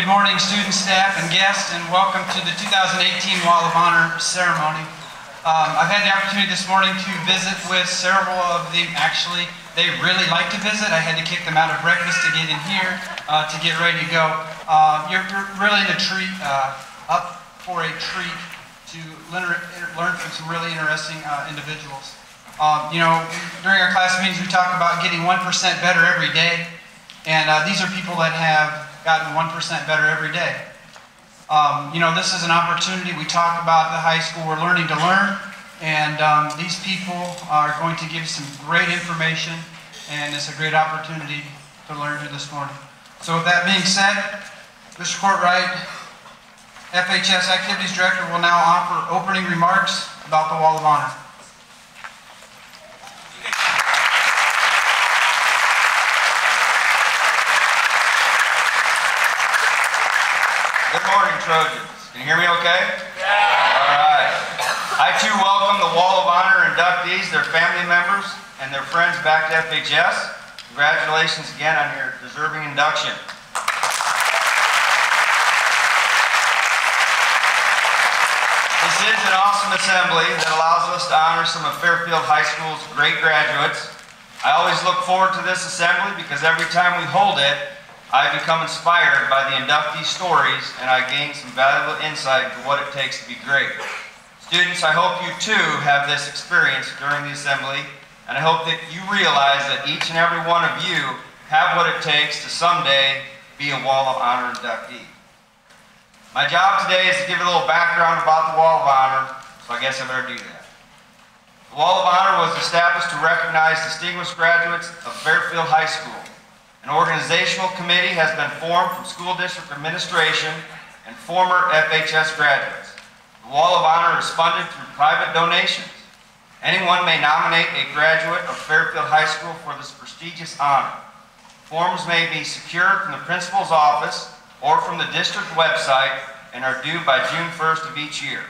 Good morning, students, staff, and guests, and welcome to the 2018 Wall of Honor ceremony. Um, I've had the opportunity this morning to visit with several of them. Actually, they really like to visit. I had to kick them out of breakfast to get in here uh, to get ready to go. Uh, you're, you're really in a treat, uh, up for a treat to learn, learn from some really interesting uh, individuals. Um, you know, during our class meetings, we talk about getting 1% better every day. And uh, these are people that have gotten 1% better every day. Um, you know, this is an opportunity. We talk about the high school. We're learning to learn. And um, these people are going to give some great information. And it's a great opportunity to learn here this morning. So with that being said, Mr. Courtwright, FHS Activities Director, will now offer opening remarks about the Wall of Honor. Good morning, Trojans. Can you hear me okay? Yeah. All right. I too welcome the Wall of Honor inductees, their family members, and their friends back to FHS. Congratulations again on your deserving induction. This is an awesome assembly that allows us to honor some of Fairfield High School's great graduates. I always look forward to this assembly because every time we hold it, I become inspired by the inductee stories and I gain some valuable insight into what it takes to be great. Students, I hope you too have this experience during the assembly and I hope that you realize that each and every one of you have what it takes to someday be a Wall of Honor inductee. My job today is to give a little background about the Wall of Honor, so I guess I better do that. The Wall of Honor was established to recognize distinguished graduates of Fairfield High School an organizational committee has been formed from school district administration and former FHS graduates. The Wall of Honor is funded through private donations. Anyone may nominate a graduate of Fairfield High School for this prestigious honor. Forms may be secured from the principal's office or from the district website and are due by June 1st of each year.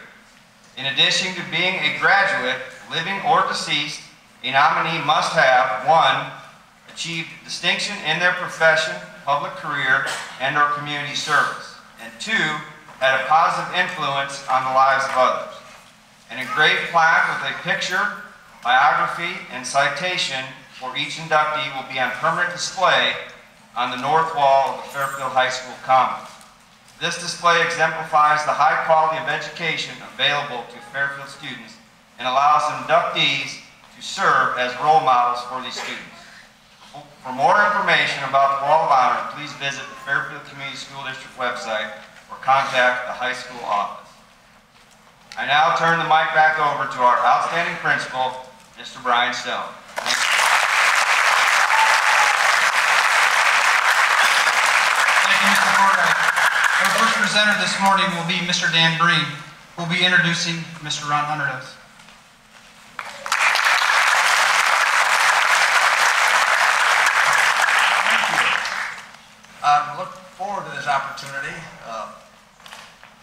In addition to being a graduate, living or deceased, a nominee must have, one, achieved distinction in their profession, public career, and or community service. And two, had a positive influence on the lives of others. An engraved plaque with a picture, biography, and citation for each inductee will be on permanent display on the north wall of the Fairfield High School Commons. This display exemplifies the high quality of education available to Fairfield students and allows inductees to serve as role models for these students. For more information about the Wall of Honor, please visit the Fairfield Community School District website or contact the high school office. I now turn the mic back over to our outstanding principal, Mr. Brian Stone. Thank you, Mr. Fordyce. Our first presenter this morning will be Mr. Dan Breen, who will be introducing Mr. Ron Hunerdosse. I look forward to this opportunity. Uh,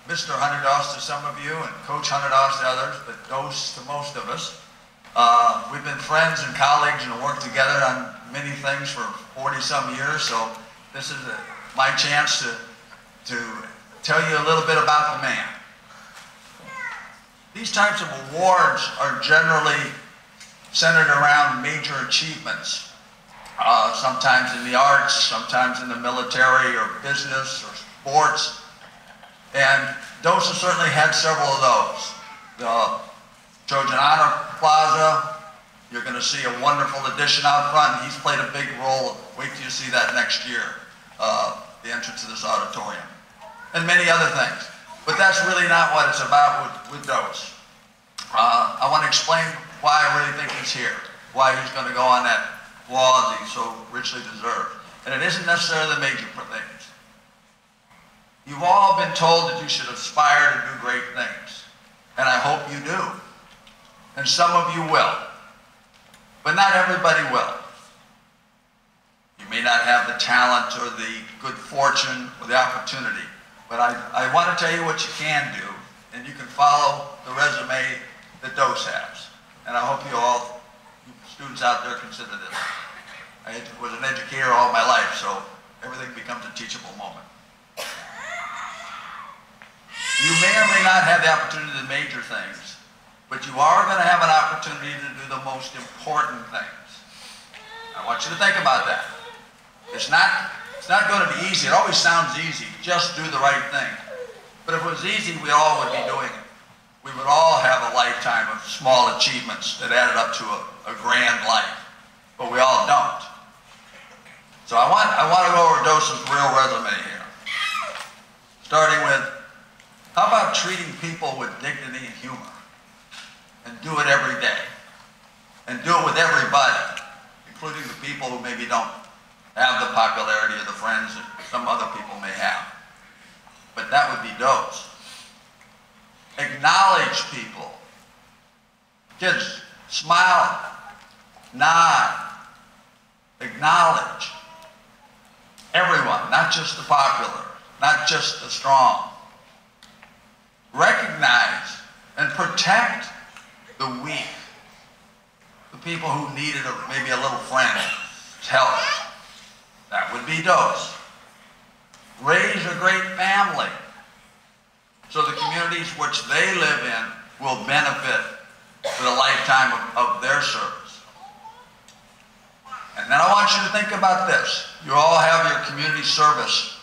Mr. Hunerdosse to some of you and Coach Hunerdosse to others, but Dos to most of us. Uh, we've been friends and colleagues and worked together on many things for 40 some years, so this is a, my chance to, to tell you a little bit about the man. These types of awards are generally centered around major achievements uh, sometimes in the arts, sometimes in the military or business or sports. And DOSA certainly had several of those. The Trojan Honor Plaza, you're going to see a wonderful addition out front. He's played a big role. Wait till you see that next year, uh, the entrance to this auditorium. And many other things. But that's really not what it's about with, with DOS. Uh, I want to explain why I really think he's here, why he's going to go on that laws he so richly deserved. And it isn't necessarily the major things. You've all been told that you should aspire to do great things. And I hope you do. And some of you will. But not everybody will. You may not have the talent or the good fortune or the opportunity. But I, I want to tell you what you can do. And you can follow the resume that DOS has. And I hope you all students out there consider this. I was an educator all my life, so everything becomes a teachable moment. You may or may not have the opportunity to major things, but you are going to have an opportunity to do the most important things. I want you to think about that. It's not, it's not going to be easy. It always sounds easy. Just do the right thing. But if it was easy, we all would be doing it. We would all have a lifetime of small achievements that added up to a, a grand life. But we all don't. So I want, I want to go over Dosa's real resume here. Starting with, how about treating people with dignity and humor? And do it every day. And do it with everybody, including the people who maybe don't have the popularity of the friends that some other people may have. But that would be Dose. Acknowledge people. Kids, smile, nod, acknowledge. Everyone, not just the popular, not just the strong. Recognize and protect the weak, the people who needed a, maybe a little friend, help. That would be dose. Raise a great family so the communities which they live in will benefit for the lifetime of, of their service. And then I want you to think about this. You all have your community service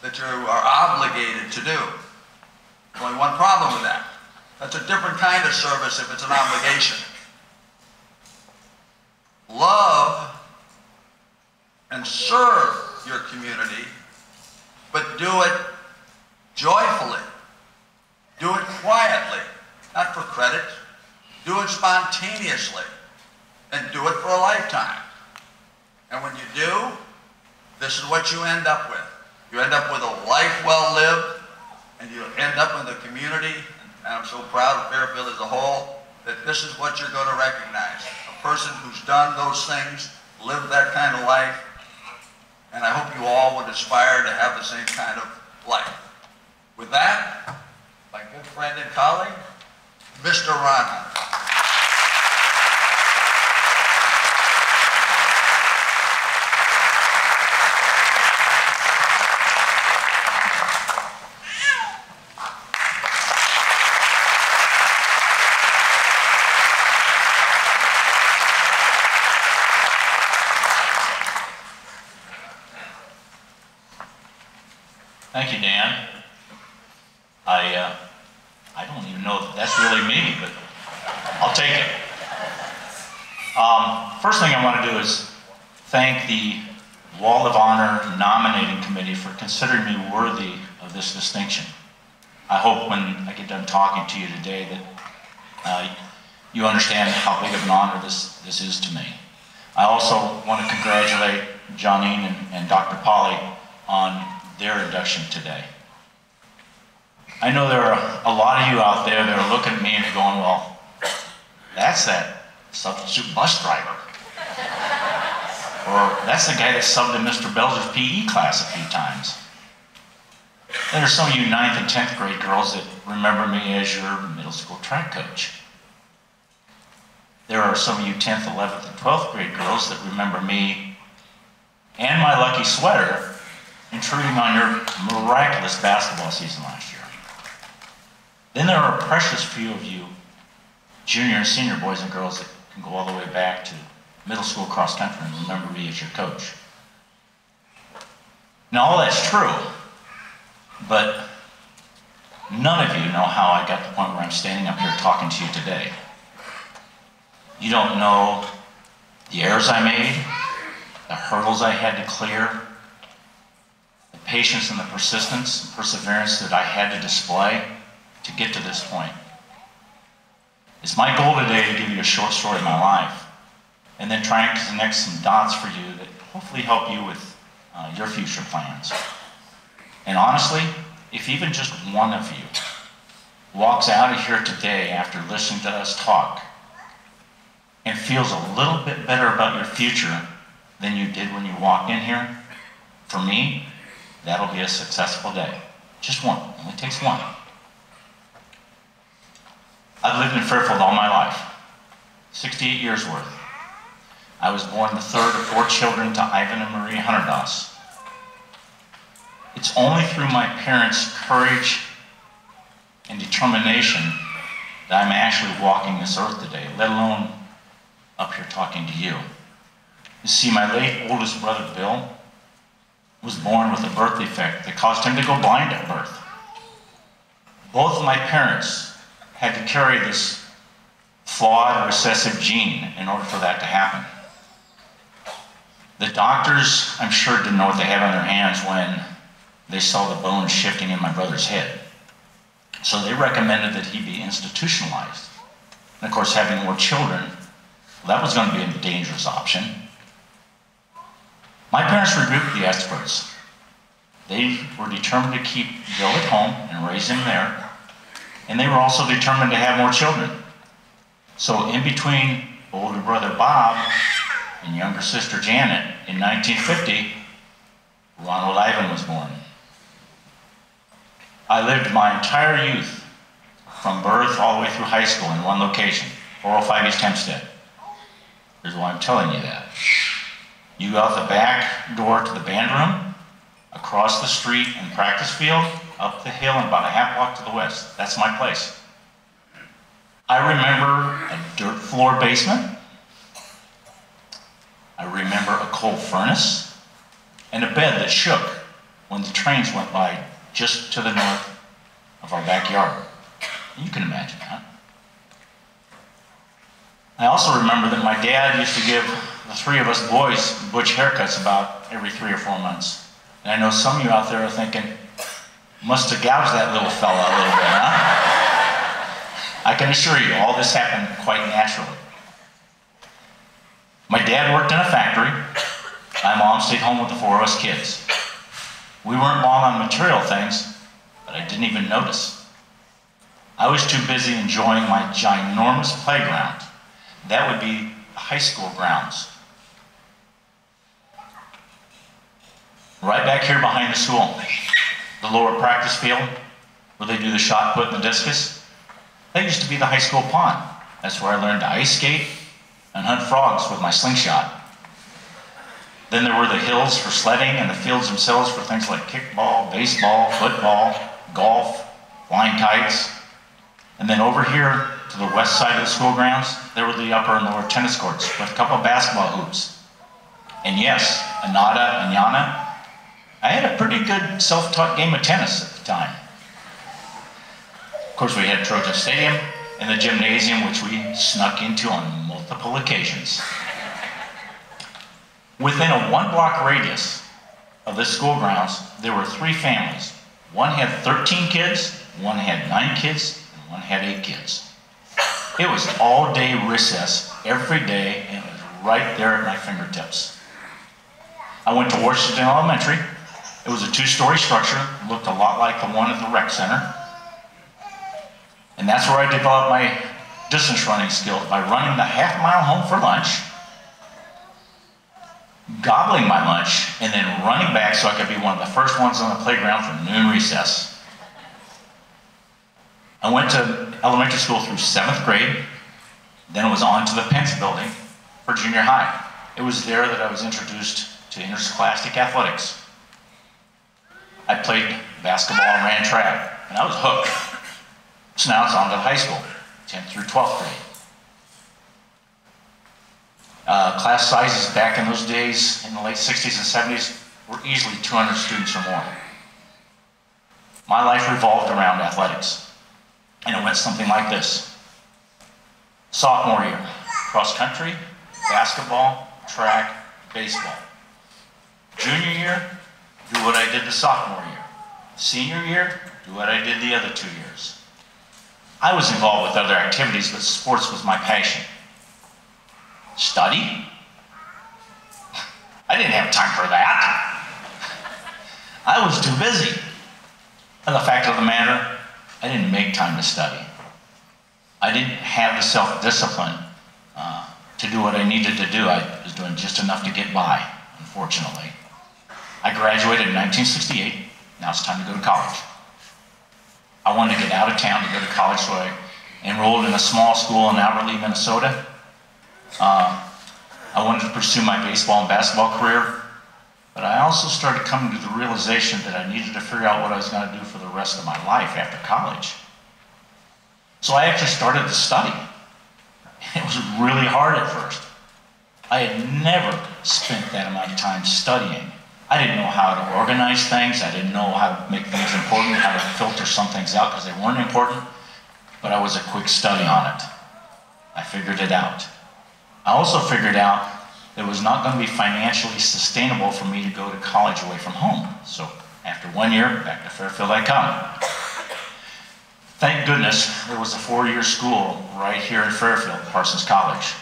that you are obligated to do. Only one problem with that. That's a different kind of service if it's an obligation. Love and serve your community, but do it joyfully. Do it quietly, not for credit. Do it spontaneously, and do it for a lifetime. And when you do, this is what you end up with. You end up with a life well lived, and you end up in the community, and I'm so proud of Fairfield as a whole, that this is what you're going to recognize. A person who's done those things, lived that kind of life, and I hope you all would aspire to have the same kind of life. With that, my good friend and colleague, Mr. Ron Hunter. Thank you, Dan. I, uh, I don't even know if that's really me, but I'll take it. Um, first is thank the Wall of Honor nominating committee for considering me worthy of this distinction. I hope when I get done talking to you today that uh, you understand how big of an honor this, this is to me. I also want to congratulate Joneane and, and Dr. Polly on their induction today. I know there are a lot of you out there that are looking at me and going, well, that's that substitute bus driver. Or that's the guy that subbed in Mr. Belger's PE class a few times. Then are some of you ninth and 10th grade girls that remember me as your middle school track coach. There are some of you 10th, 11th, and 12th grade girls that remember me and my lucky sweater intruding on your miraculous basketball season last year. Then there are a precious few of you, junior and senior boys and girls, that can go all the way back to middle school cross country and remember me as your coach. Now, all that's true, but none of you know how I got to the point where I'm standing up here talking to you today. You don't know the errors I made, the hurdles I had to clear, the patience and the persistence and perseverance that I had to display to get to this point. It's my goal today to give you a short story of my life and then try and connect some dots for you that hopefully help you with uh, your future plans. And honestly, if even just one of you walks out of here today after listening to us talk and feels a little bit better about your future than you did when you walked in here, for me, that'll be a successful day. Just one. It only takes one. I've lived in Fairfield all my life, 68 years worth. I was born the third of four children to Ivan and Marie Hunerdosse. It's only through my parents' courage and determination that I'm actually walking this earth today, let alone up here talking to you. You see, my late oldest brother, Bill, was born with a birth defect that caused him to go blind at birth. Both of my parents had to carry this flawed recessive gene in order for that to happen. The doctors, I'm sure, didn't know what they had on their hands when they saw the bones shifting in my brother's head. So they recommended that he be institutionalized. And of course, having more children, well, that was going to be a dangerous option. My parents rebuked the experts. They were determined to keep Bill at home and raise him there. And they were also determined to have more children. So in between older brother Bob and younger sister Janet, in 1950, Ronald Ivan was born. I lived my entire youth, from birth all the way through high school, in one location, 405 East Hempstead. Here's why I'm telling you that. You go out the back door to the band room, across the street and practice field, up the hill and about a half block to the west. That's my place. I remember a dirt floor basement. I remember a coal furnace and a bed that shook when the trains went by just to the north of our backyard. You can imagine that. I also remember that my dad used to give the three of us boys butch haircuts about every three or four months. And I know some of you out there are thinking, must have gouged that little fella a little bit, huh? I can assure you, all this happened quite naturally. My dad worked in a factory. My mom stayed home with the four of us kids. We weren't long on material things, but I didn't even notice. I was too busy enjoying my ginormous playground. That would be high school grounds. Right back here behind the school, the lower practice field where they do the shot put and the discus. That used to be the high school pond. That's where I learned to ice skate and hunt frogs with my slingshot. Then there were the hills for sledding and the fields themselves for things like kickball, baseball, football, golf, flying kites. And then over here to the west side of the school grounds, there were the upper and lower tennis courts with a couple of basketball hoops. And yes, Anada and Yana, I had a pretty good self-taught game of tennis at the time. Of course, we had Trojan Stadium and the gymnasium, which we snuck into on multiple occasions. Within a one block radius of the school grounds, there were three families. One had 13 kids, one had nine kids, and one had eight kids. It was all day recess every day, and it was right there at my fingertips. I went to Washington Elementary. It was a two story structure, looked a lot like the one at the rec center. And that's where I developed my distance running skills by running the half mile home for lunch gobbling my lunch, and then running back so I could be one of the first ones on the playground for noon recess. I went to elementary school through seventh grade, then it was on to the Pence building for junior high. It was there that I was introduced to interscholastic athletics. I played basketball and ran track, and I was hooked. So now it's on to high school, 10th through 12th grade. Uh, class sizes back in those days, in the late 60s and 70s, were easily 200 students or more. My life revolved around athletics, and it went something like this. Sophomore year, cross country, basketball, track, baseball. Junior year, do what I did the sophomore year. Senior year, do what I did the other two years. I was involved with other activities, but sports was my passion. Study? I didn't have time for that. I was too busy. And the fact of the matter, I didn't make time to study. I didn't have the self discipline uh, to do what I needed to do. I was doing just enough to get by, unfortunately. I graduated in 1968. Now it's time to go to college. I wanted to get out of town to go to college, so I enrolled in a small school in Lea, Minnesota. Uh, I wanted to pursue my baseball and basketball career, but I also started coming to the realization that I needed to figure out what I was going to do for the rest of my life after college. So I actually started to study. It was really hard at first. I had never spent that amount of time studying. I didn't know how to organize things. I didn't know how to make things important, how to filter some things out because they weren't important. But I was a quick study on it. I figured it out. I also figured out it was not going to be financially sustainable for me to go to college away from home. So after one year, back to Fairfield I come. Thank goodness there was a four-year school right here in Fairfield, Parsons College.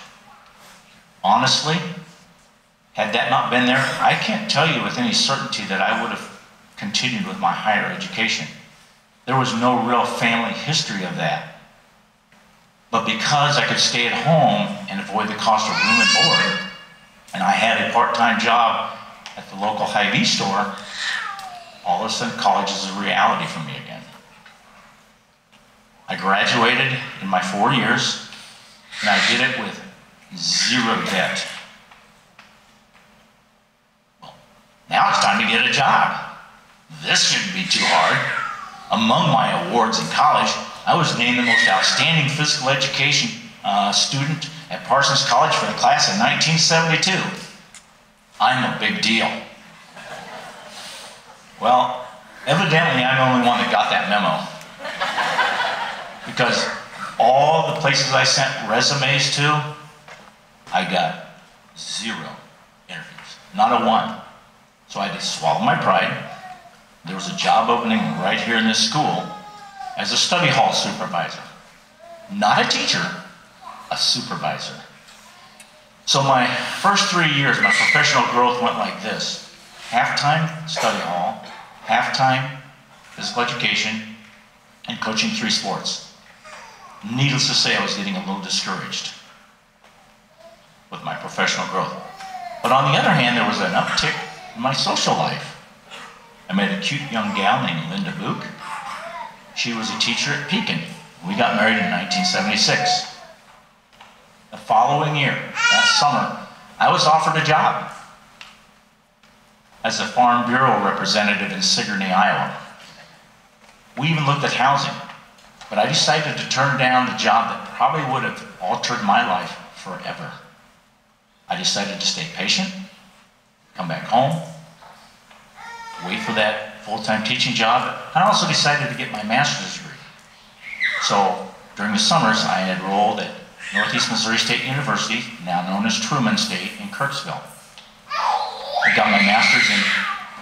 Honestly, had that not been there, I can't tell you with any certainty that I would have continued with my higher education. There was no real family history of that. But because I could stay at home and avoid the cost of room and board, and I had a part-time job at the local Hy-Vee store, all of a sudden college is a reality for me again. I graduated in my four years, and I did it with zero debt. Well, now it's time to get a job. This shouldn't be too hard. Among my awards in college, I was named the most outstanding physical education uh, student at Parsons College for the class of 1972. I'm a big deal. Well, evidently I'm the only one that got that memo. Because all the places I sent resumes to, I got zero interviews, not a one. So I had to swallow my pride. There was a job opening right here in this school as a study hall supervisor. Not a teacher, a supervisor. So my first three years, my professional growth went like this. Half-time study hall, half-time physical education, and coaching three sports. Needless to say, I was getting a little discouraged with my professional growth. But on the other hand, there was an uptick in my social life. I met a cute young gal named Linda Book. She was a teacher at Pekin. We got married in 1976. The following year, that summer, I was offered a job as a Farm Bureau representative in Sigourney, Iowa. We even looked at housing, but I decided to turn down the job that probably would have altered my life forever. I decided to stay patient, come back home, wait for that full-time teaching job. I also decided to get my master's degree. So during the summers, I enrolled at Northeast Missouri State University, now known as Truman State in Kirksville. I got my master's in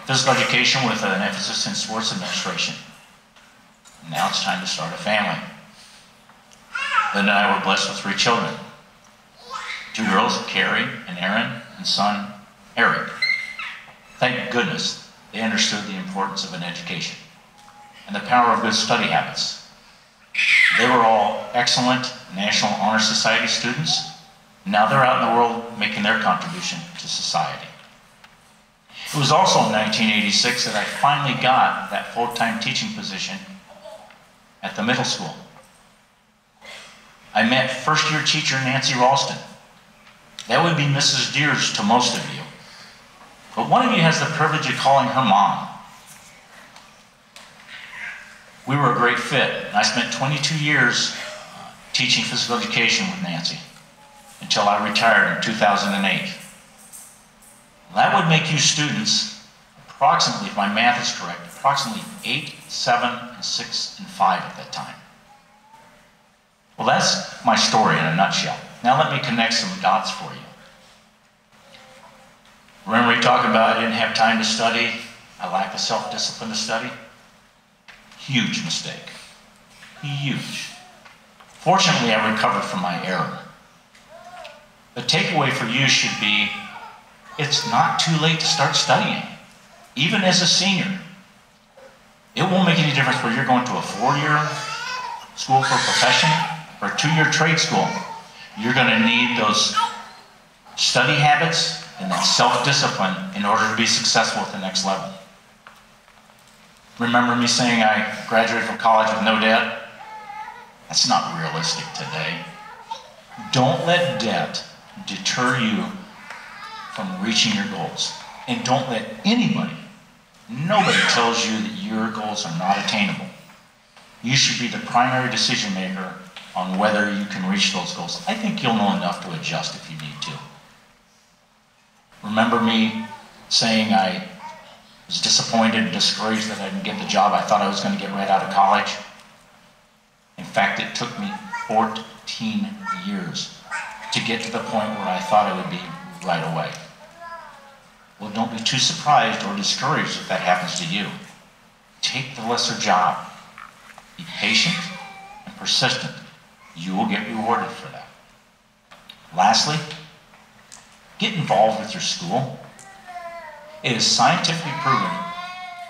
physical education with an emphasis in sports administration. Now it's time to start a family. Linda and I were blessed with three children. Two girls, Carrie and Aaron, and son, Eric. Thank goodness they understood the importance of an education and the power of good study habits. They were all excellent National Honor Society students. Now they're out in the world making their contribution to society. It was also in 1986 that I finally got that full-time teaching position at the middle school. I met first-year teacher Nancy Ralston. That would be Mrs. Deers to most of you. But one of you has the privilege of calling her mom. We were a great fit. I spent 22 years uh, teaching physical education with Nancy until I retired in 2008. That would make you students approximately, if my math is correct, approximately 8, 7, and 6, and 5 at that time. Well, that's my story in a nutshell. Now let me connect some dots for you. Remember we talked about I didn't have time to study, I lack the self-discipline to study? Huge mistake. Huge. Fortunately, I recovered from my error. The takeaway for you should be, it's not too late to start studying, even as a senior. It won't make any difference whether you're going to a four-year school for a profession or a two-year trade school. You're going to need those study habits and that self-discipline in order to be successful at the next level. Remember me saying I graduated from college with no debt? That's not realistic today. Don't let debt deter you from reaching your goals. And don't let anybody, nobody tells you that your goals are not attainable. You should be the primary decision maker on whether you can reach those goals. I think you'll know enough to adjust if you need to. Remember me saying I was disappointed and discouraged that I didn't get the job I thought I was going to get right out of college? In fact, it took me 14 years to get to the point where I thought I would be right away. Well, don't be too surprised or discouraged if that happens to you. Take the lesser job. Be patient and persistent. You will get rewarded for that. Lastly, get involved with your school. It is scientifically proven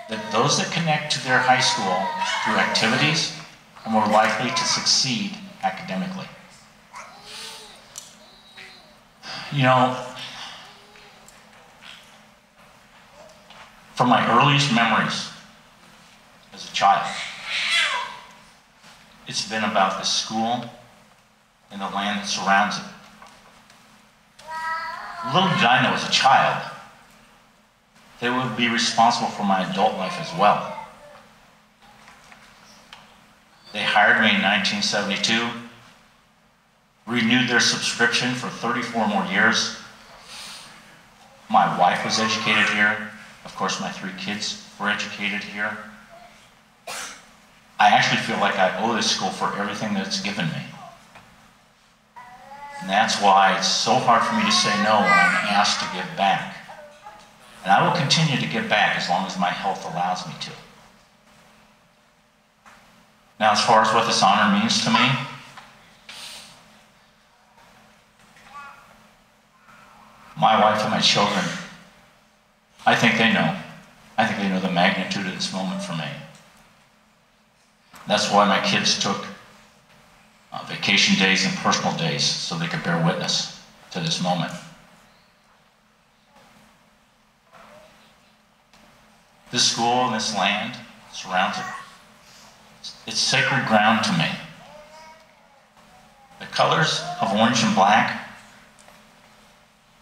that those that connect to their high school through activities are more likely to succeed academically. You know, from my earliest memories as a child, it's been about the school and the land that surrounds it. Little did I know as a child they would be responsible for my adult life as well. They hired me in 1972, renewed their subscription for 34 more years. My wife was educated here. Of course, my three kids were educated here. I actually feel like I owe this school for everything that it's given me. And that's why it's so hard for me to say no when I'm asked to give back. And I will continue to give back as long as my health allows me to. Now, as far as what this honor means to me, my wife and my children, I think they know. I think they know the magnitude of this moment for me. That's why my kids took uh, vacation days and personal days so they could bear witness to this moment. This school and this land surrounds it. It's sacred ground to me. The colors of orange and black,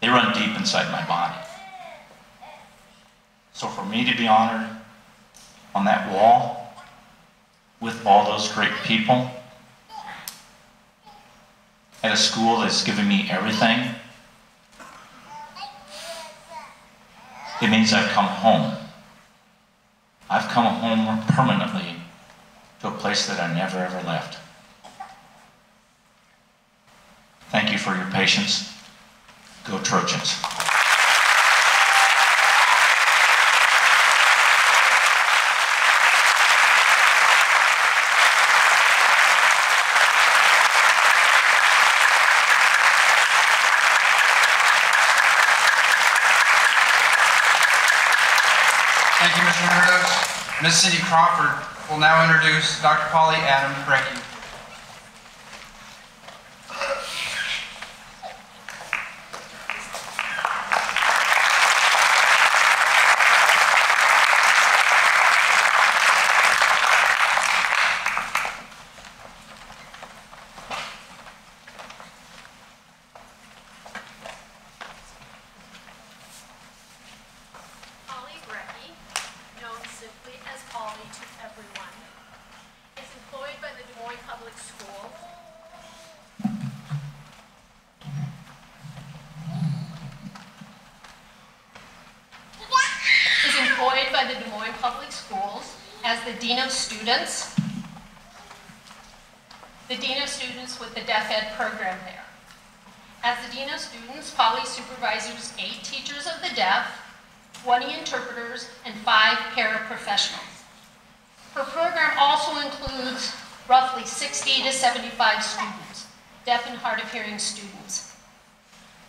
they run deep inside my body. So for me to be honored on that wall with all those great people at a school that's given me everything, it means I've come home. I've come home permanently to a place that I never ever left. Thank you for your patience. Go Trojans. Thank you, Mr. Ms. Cindy Crawford will now introduce Dr. Polly Adam Brekke. Polly Brekke, known simply as Polly to everyone, is employed by the Des Moines Public Schools. Is employed by the Des Moines Public Schools as the Dean of Students. The Dean of Students with the Deaf Ed program there. As the Dean of Students, Polly supervises eight teachers of the deaf, 20 interpreters, and five paraprofessionals. Her program also includes roughly 60 to 75 students, deaf and hard of hearing students.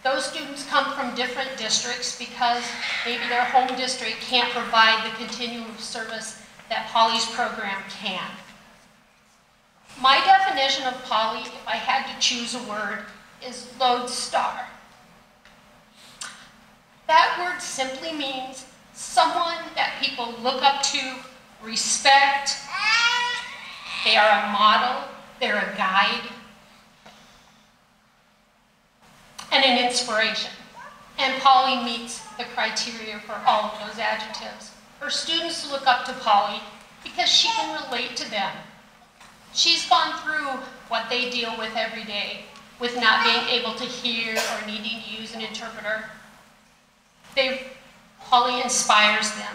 Those students come from different districts because maybe their home district can't provide the continuum of service that Polly's program can. My definition of Polly, if I had to choose a word, is lodestar. That word simply means someone that people look up to, respect. They are a model, they're a guide, and an inspiration. And Polly meets the criteria for all of those adjectives. Her students look up to Polly because she can relate to them. She's gone through what they deal with every day, with not being able to hear or needing to use an interpreter. They, Holly inspires them.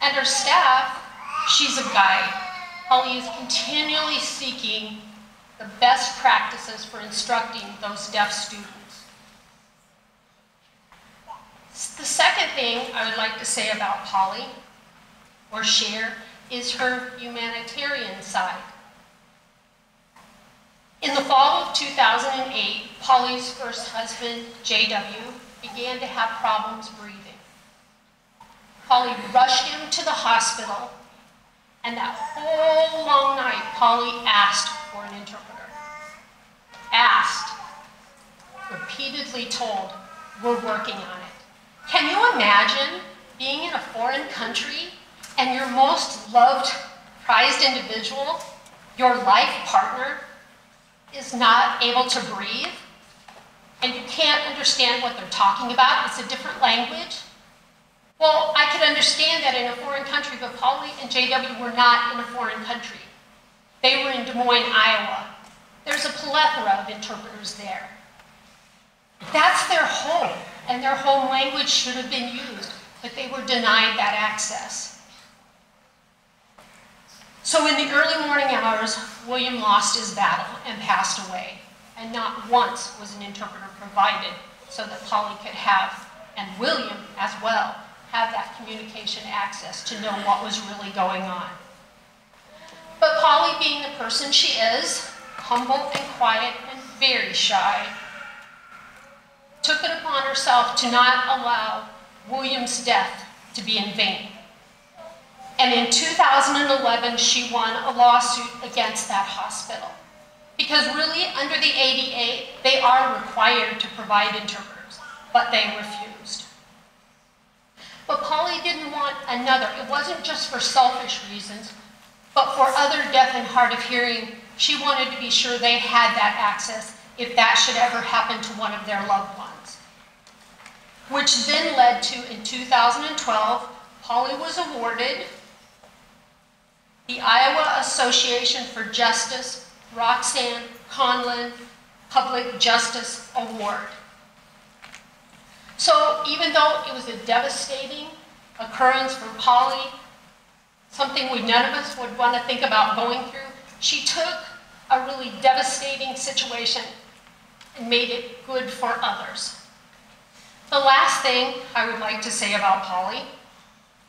And her staff, she's a guide. Holly is continually seeking the best practices for instructing those deaf students. The second thing I would like to say about Polly, or share, is her humanitarian side. In the fall of 2008, Polly's first husband, J.W., began to have problems breathing. Polly rushed him to the hospital, and that whole long night, Polly asked for an interpreter. Asked, repeatedly told, we're working on it. Can you imagine being in a foreign country and your most loved, prized individual, your life partner, is not able to breathe? And you can't understand what they're talking about? It's a different language? Well, I could understand that in a foreign country, but Polly and JW were not in a foreign country. They were in Des Moines, Iowa. There's a plethora of interpreters there. That's their home, and their home language should have been used, but they were denied that access. So in the early morning hours, William lost his battle and passed away, and not once was an interpreter provided so that Polly could have, and William as well, have that communication access to know what was really going on. But Polly, being the person she is, humble and quiet and very shy, took it upon herself to not allow William's death to be in vain. And in 2011, she won a lawsuit against that hospital. Because really, under the ADA, they are required to provide interpreters, but they refused. But Polly didn't want another. It wasn't just for selfish reasons, but for other deaf and hard of hearing, she wanted to be sure they had that access if that should ever happen to one of their loved ones. Which then led to, in 2012, Polly was awarded the Iowa Association for Justice Roxanne Conlin Public Justice Award. So even though it was a devastating occurrence for Polly, something we none of us would want to think about going through, she took a really devastating situation and made it good for others. The last thing I would like to say about Polly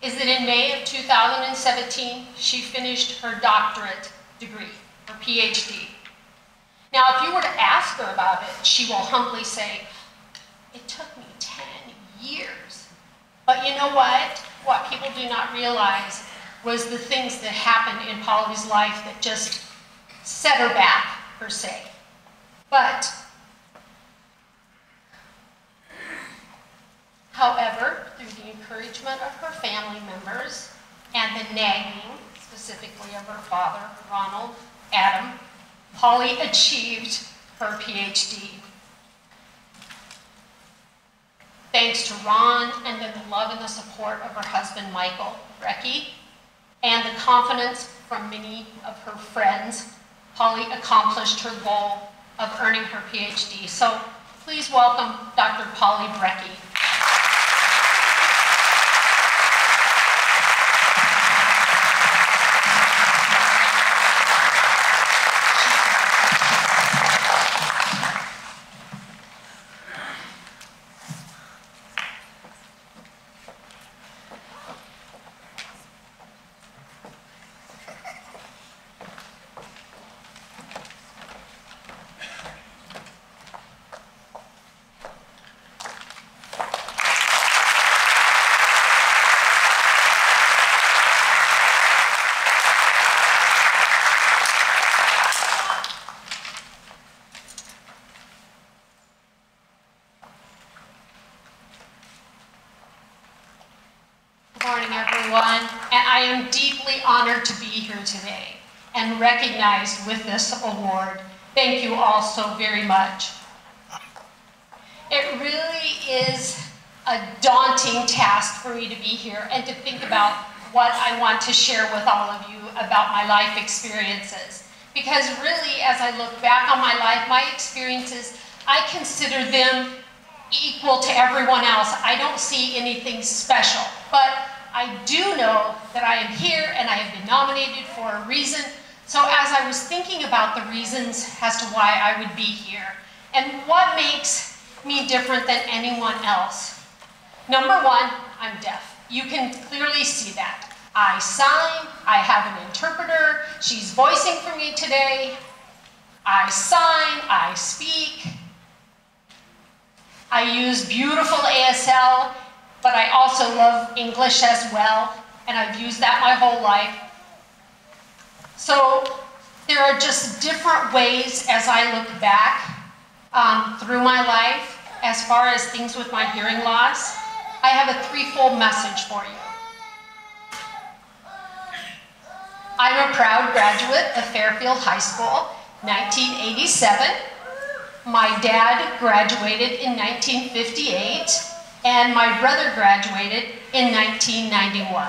is that in May of 2017, she finished her doctorate degree, her PhD. Now, if you were to ask her about it, she will humbly say, it took me 10 years. But you know what? What people do not realize was the things that happened in Polly's life that just set her back, per se. But, however, through the encouragement of her family members and the nagging, specifically of her father, Ronald Adam, Polly achieved her PhD. Thanks to Ron and then the love and the support of her husband, Michael Brekke, and the confidence from many of her friends, Polly accomplished her goal of earning her PhD. So please welcome Dr. Polly Brekke. Everyone, and I am deeply honored to be here today and recognized with this award. Thank you all so very much. It really is a daunting task for me to be here and to think about what I want to share with all of you about my life experiences. Because really, as I look back on my life, my experiences, I consider them equal to everyone else. I don't see anything special. But I do know that I am here and I have been nominated for a reason. So as I was thinking about the reasons as to why I would be here and what makes me different than anyone else. Number one, I'm deaf. You can clearly see that. I sign, I have an interpreter, she's voicing for me today. I sign, I speak. I use beautiful ASL, but I also love English as well, and I've used that my whole life. So there are just different ways as I look back um, through my life as far as things with my hearing loss. I have a threefold message for you. I'm a proud graduate of Fairfield High School, 1987. My dad graduated in 1958, and my brother graduated in 1991.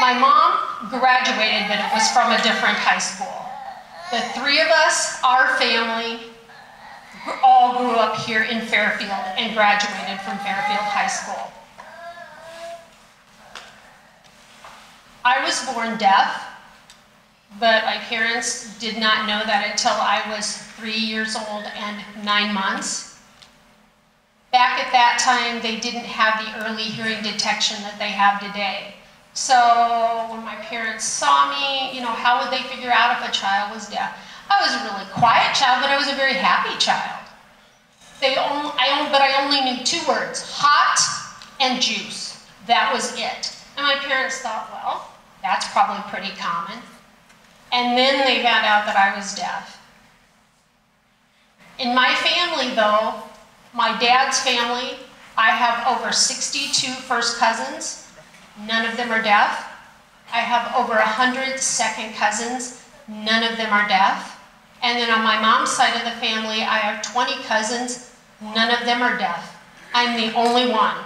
My mom graduated, but it was from a different high school. The three of us, our family, all grew up here in Fairfield and graduated from Fairfield High School. I was born deaf, but my parents did not know that until I was three years old and nine months. Back at that time, they didn't have the early hearing detection that they have today. So when my parents saw me, you know, how would they figure out if a child was deaf? I was a really quiet child, but I was a very happy child. They only, I only, but I only knew two words, hot and juice. That was it. And my parents thought, well, that's probably pretty common. And then they found out that I was deaf. In my family, though, my dad's family, I have over 62 first cousins. None of them are deaf. I have over 100 second cousins. None of them are deaf. And then on my mom's side of the family, I have 20 cousins. None of them are deaf. I'm the only one.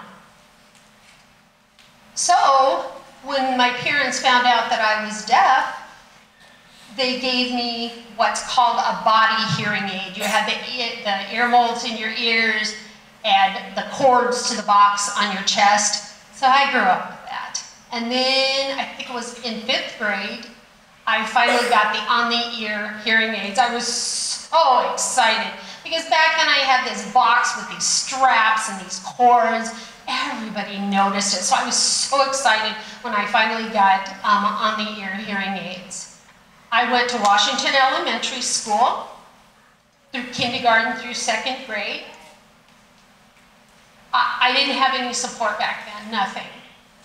So, when my parents found out that I was deaf, they gave me what's called a body hearing aid. You had the, the ear molds in your ears and the cords to the box on your chest. So I grew up with that. And then I think it was in fifth grade, I finally got the on the ear hearing aids. I was so excited because back then I had this box with these straps and these cords. Everybody noticed it. So I was so excited when I finally got um, on the ear hearing aids. I went to Washington Elementary School through kindergarten through second grade. I, I didn't have any support back then, nothing.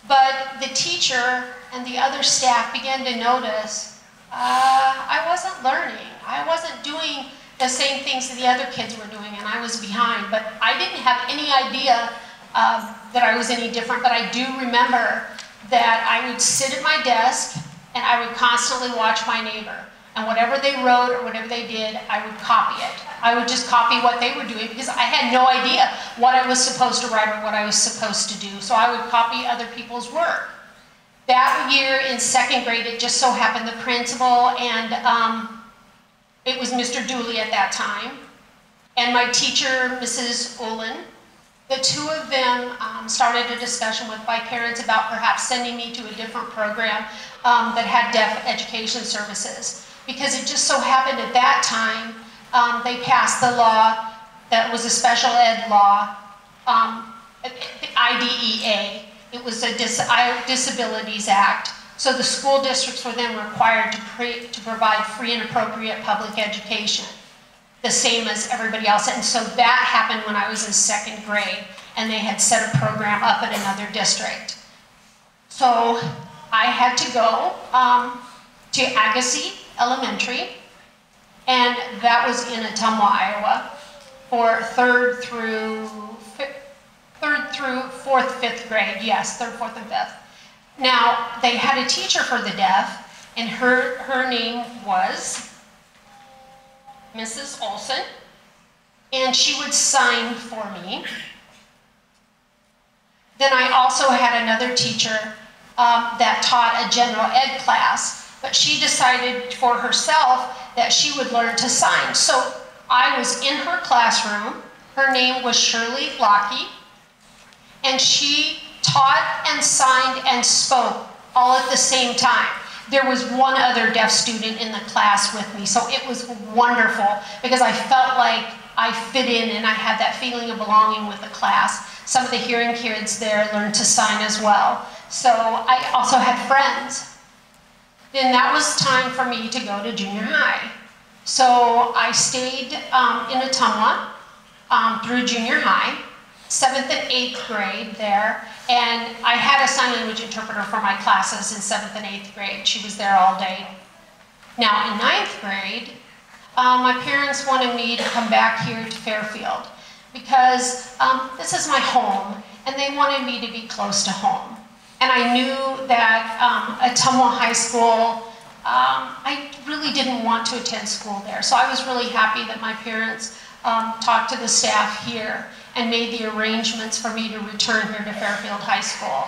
But the teacher and the other staff began to notice uh, I wasn't learning. I wasn't doing the same things that the other kids were doing, and I was behind. But I didn't have any idea um, that I was any different. But I do remember that I would sit at my desk and I would constantly watch my neighbor. And whatever they wrote or whatever they did, I would copy it. I would just copy what they were doing because I had no idea what I was supposed to write or what I was supposed to do. So I would copy other people's work. That year in second grade, it just so happened the principal and um, it was Mr. Dooley at that time, and my teacher, Mrs. Olin. The two of them um, started a discussion with my parents about perhaps sending me to a different program um, that had deaf education services. Because it just so happened at that time, um, they passed the law that was a special ed law, um, the IDEA. It was a Dis Disabilities Act. So the school districts were then required to, to provide free and appropriate public education, the same as everybody else. And so that happened when I was in second grade, and they had set a program up at another district. So I had to go um, to Agassiz Elementary, and that was in Ottumwa, Iowa, for third through third through fourth, fifth grade. Yes, third, fourth, and fifth. Now, they had a teacher for the deaf, and her, her name was Mrs. Olson, and she would sign for me. Then I also had another teacher um, that taught a general ed class, but she decided for herself that she would learn to sign. So I was in her classroom. Her name was Shirley Lockey, and she taught and signed and spoke all at the same time. There was one other deaf student in the class with me, so it was wonderful because I felt like I fit in and I had that feeling of belonging with the class. Some of the hearing kids there learned to sign as well. So I also had friends. Then that was time for me to go to junior high. So I stayed um, in Ottumwa um, through junior high, seventh and eighth grade there, and I had a sign language interpreter for my classes in seventh and eighth grade. She was there all day. Now in ninth grade, um, my parents wanted me to come back here to Fairfield because um, this is my home, and they wanted me to be close to home. And I knew that um, Ottumwa High School um, I really didn't want to attend school there. So I was really happy that my parents um, talked to the staff here and made the arrangements for me to return here to Fairfield High School.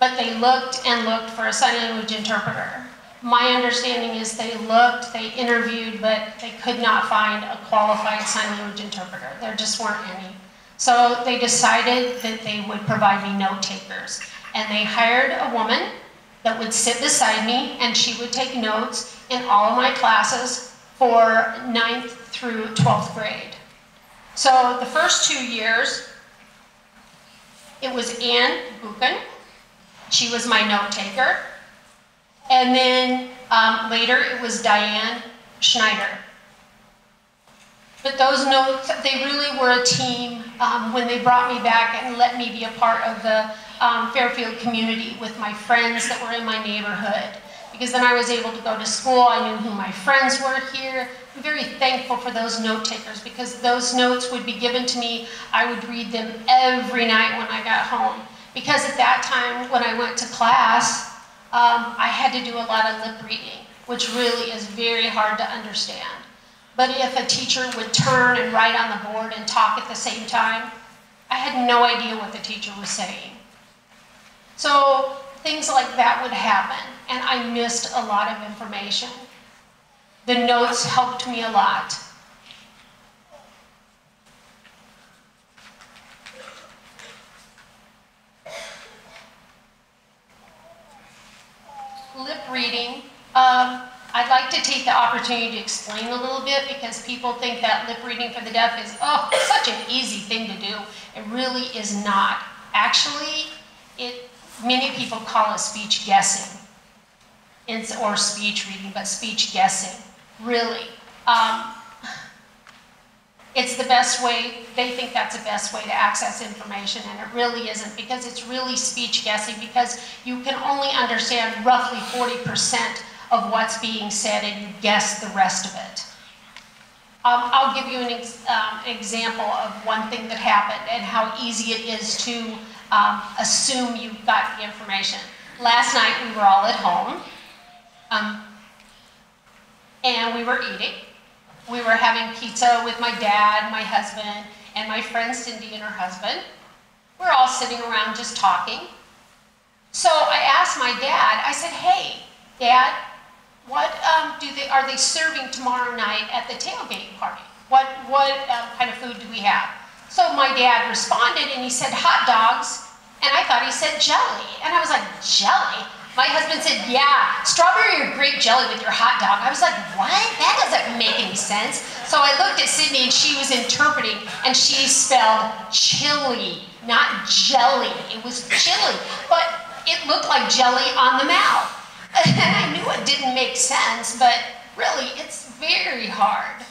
But they looked and looked for a sign language interpreter. My understanding is they looked, they interviewed, but they could not find a qualified sign language interpreter. There just weren't any. So they decided that they would provide me note takers. And they hired a woman that would sit beside me and she would take notes in all of my classes for 9th through 12th grade. So the first two years, it was Ann Buchan. She was my note taker. And then um, later it was Diane Schneider. But those notes, they really were a team um, when they brought me back and let me be a part of the um, Fairfield community with my friends that were in my neighborhood. Because then I was able to go to school, I knew who my friends were here. I'm very thankful for those note takers because those notes would be given to me. I would read them every night when I got home. Because at that time, when I went to class, um, I had to do a lot of lip reading, which really is very hard to understand. But if a teacher would turn and write on the board and talk at the same time, I had no idea what the teacher was saying. So things like that would happen, and I missed a lot of information. The notes helped me a lot. Lip reading. Um, I'd like to take the opportunity to explain a little bit because people think that lip reading for the deaf is, oh, such an easy thing to do. It really is not. Actually, it many people call it speech guessing it's, or speech reading, but speech guessing, really. Um, it's the best way, they think that's the best way to access information, and it really isn't because it's really speech guessing because you can only understand roughly 40% of what's being said and you guess the rest of it. Um, I'll give you an ex um, example of one thing that happened and how easy it is to um, assume you've got the information. Last night we were all at home um, and we were eating. We were having pizza with my dad, my husband, and my friend Cindy and her husband. We're all sitting around just talking. So I asked my dad, I said, hey, dad, what um, do they, are they serving tomorrow night at the tailgate party? What, what um, kind of food do we have? So my dad responded and he said hot dogs, and I thought he said jelly. And I was like, jelly? My husband said, yeah, strawberry or grape jelly with your hot dog. I was like, what? That doesn't make any sense. So I looked at Cindy and she was interpreting and she spelled chili, not jelly. It was chili, but it looked like jelly on the mouth. And I knew it didn't make sense, but really, it's very hard.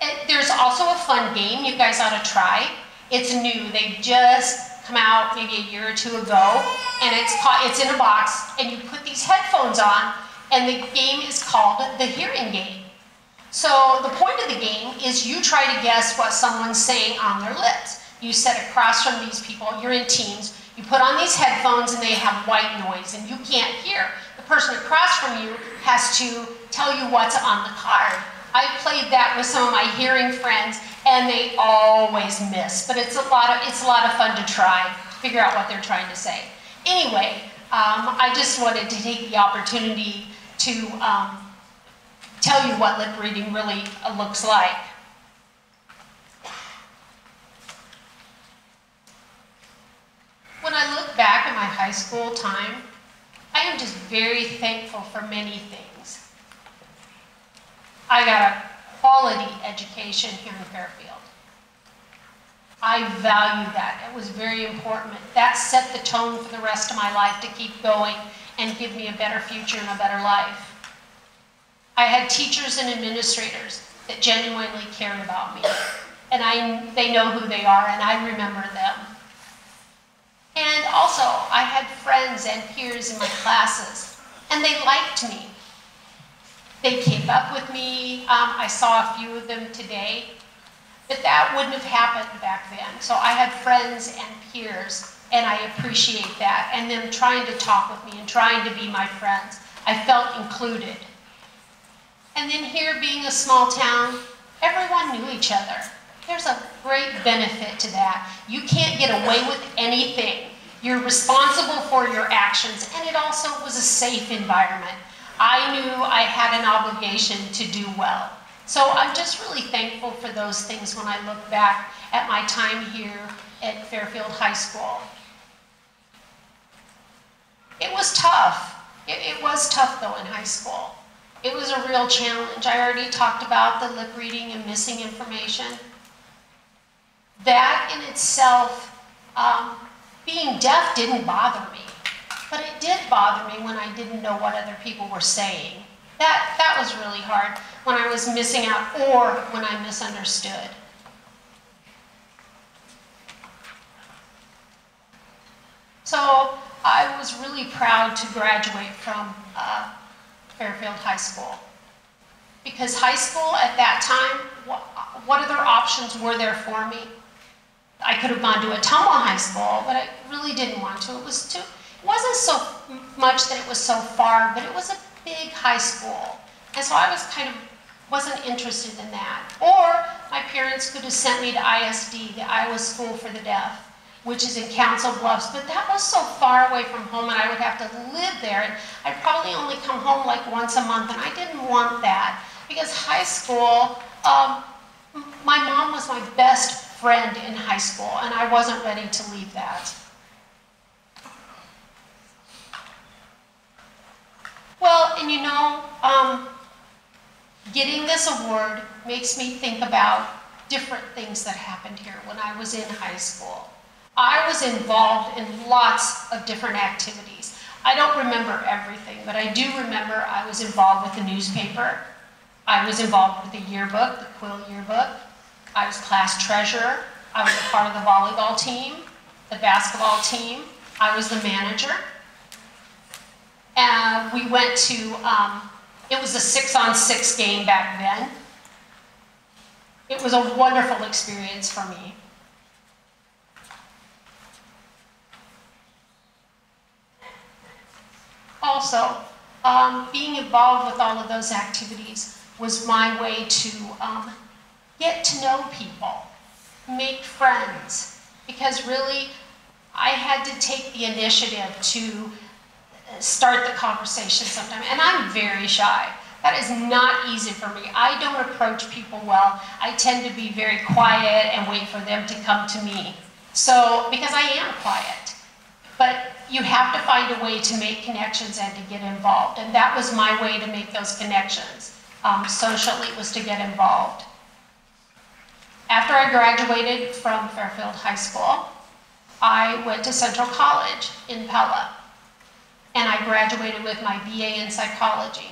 And there's also a fun game you guys ought to try. It's new. They just come out maybe a year or two ago, and it's called, it's in a box, and you put these headphones on, and the game is called the hearing game. So the point of the game is you try to guess what someone's saying on their lips. You sit across from these people, you're in teams, you put on these headphones and they have white noise and you can't hear. The person across from you has to tell you what's on the card. I played that with some of my hearing friends, and they always miss. But it's a lot of it's a lot of fun to try, figure out what they're trying to say. Anyway, um, I just wanted to take the opportunity to um, tell you what lip reading really uh, looks like. When I look back at my high school time, I am just very thankful for many things. I got a quality education here in Fairfield. I value that. It was very important. That set the tone for the rest of my life to keep going and give me a better future and a better life. I had teachers and administrators that genuinely cared about me. And I, they know who they are, and I remember them. And also, I had friends and peers in my classes, and they liked me. They kept up with me. Um, I saw a few of them today, but that wouldn't have happened back then. So I had friends and peers, and I appreciate that, and them trying to talk with me and trying to be my friends. I felt included. And then here being a small town, everyone knew each other. There's a great benefit to that. You can't get away with anything. You're responsible for your actions, and it also was a safe environment. I knew I had an obligation to do well. So I'm just really thankful for those things when I look back at my time here at Fairfield High School. It was tough. It, it was tough though in high school. It was a real challenge. I already talked about the lip reading and missing information. That in itself, um, being deaf didn't bother me. But it did bother me when I didn't know what other people were saying. That, that was really hard when I was missing out or when I misunderstood. So I was really proud to graduate from uh, Fairfield High School. Because high school at that time, what, what other options were there for me? I could have gone to a Ottumwa High School, but I really didn't want to. It was too, wasn't so much that it was so far, but it was a big high school. And so I was kind of, wasn't interested in that. Or my parents could have sent me to ISD, the Iowa School for the Deaf which is in Council Bluffs, but that was so far away from home and I would have to live there and I'd probably only come home like once a month and I didn't want that because high school, um, my mom was my best friend in high school and I wasn't ready to leave that. Well, and you know, um, getting this award makes me think about different things that happened here when I was in high school. I was involved in lots of different activities. I don't remember everything, but I do remember I was involved with the newspaper. I was involved with the yearbook, the Quill yearbook. I was class treasurer. I was a part of the volleyball team, the basketball team. I was the manager. And we went to, um, it was a six on six game back then. It was a wonderful experience for me. Also, um, being involved with all of those activities was my way to um, get to know people, make friends, because really I had to take the initiative to start the conversation sometimes. And I'm very shy. That is not easy for me. I don't approach people well. I tend to be very quiet and wait for them to come to me. So, because I am quiet. But you have to find a way to make connections and to get involved. And that was my way to make those connections. Um, socially was to get involved. After I graduated from Fairfield High School, I went to Central College in Pella. And I graduated with my BA in psychology.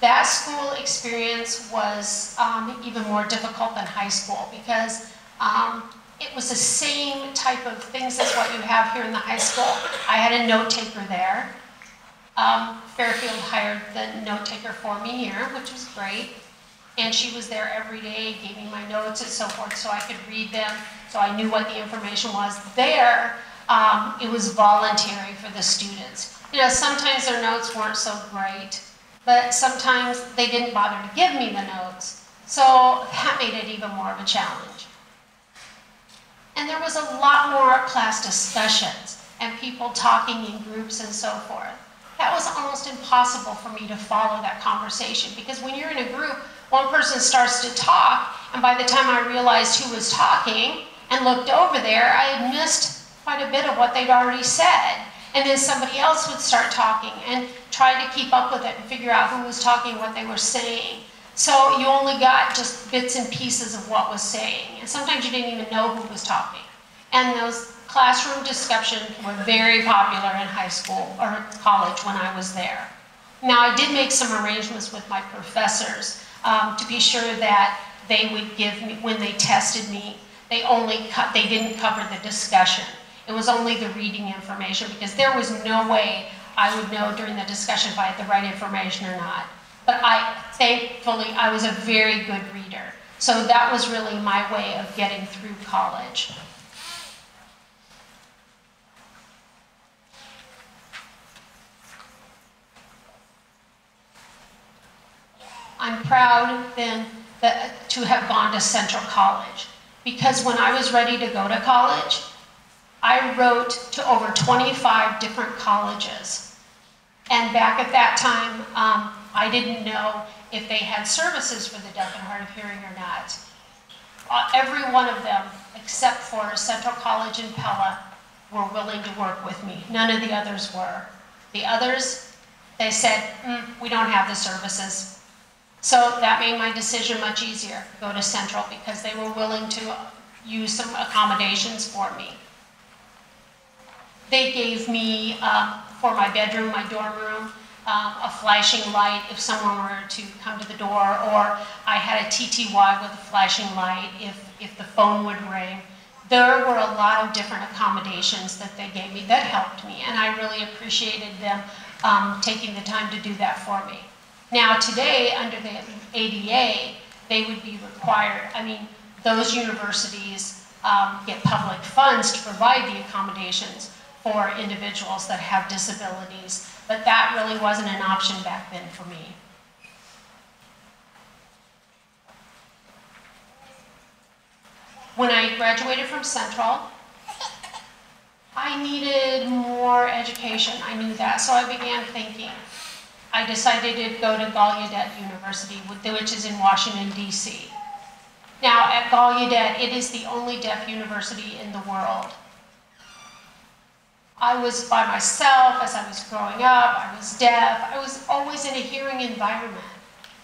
That school experience was um, even more difficult than high school because um, it was the same type of things as what you have here in the high school. I had a note taker there. Um, Fairfield hired the note taker for me here, which was great. And she was there every day, gave me my notes and so forth, so I could read them, so I knew what the information was. There, um, it was voluntary for the students. You know, sometimes their notes weren't so great, but sometimes they didn't bother to give me the notes. So that made it even more of a challenge. And there was a lot more class discussions and people talking in groups and so forth. that was almost impossible for me to follow that conversation because when you're in a group, one person starts to talk, and by the time I realized who was talking and looked over there, I had missed quite a bit of what they'd already said. And then somebody else would start talking and try to keep up with it and figure out who was talking, what they were saying. So you only got just bits and pieces of what was saying. And sometimes you didn't even know who was talking. And those classroom discussions were very popular in high school or college when I was there. Now, I did make some arrangements with my professors um, to be sure that they would give me, when they tested me, they only they didn't cover the discussion. It was only the reading information because there was no way I would know during the discussion if I had the right information or not. But I, thankfully, I was a very good reader. So that was really my way of getting through college. I'm proud then that, to have gone to Central College because when I was ready to go to college, I wrote to over 25 different colleges. And back at that time, um, I didn't know if they had services for the deaf and hard of hearing or not. Uh, every one of them, except for Central College in Pella, were willing to work with me. None of the others were. The others, they said, mm, we don't have the services. So that made my decision much easier, go to Central, because they were willing to use some accommodations for me. They gave me, um, for my bedroom, my dorm room, um, a flashing light if someone were to come to the door, or I had a TTY with a flashing light if, if the phone would ring. There were a lot of different accommodations that they gave me that helped me, and I really appreciated them um, taking the time to do that for me. Now, today, under the ADA, they would be required, I mean, those universities um, get public funds to provide the accommodations for individuals that have disabilities, but that really wasn't an option back then for me. When I graduated from Central, I needed more education. I knew that, so I began thinking. I decided to go to Gallaudet University, which is in Washington, D.C. Now, at Gallaudet, it is the only deaf university in the world. I was by myself as I was growing up, I was deaf, I was always in a hearing environment.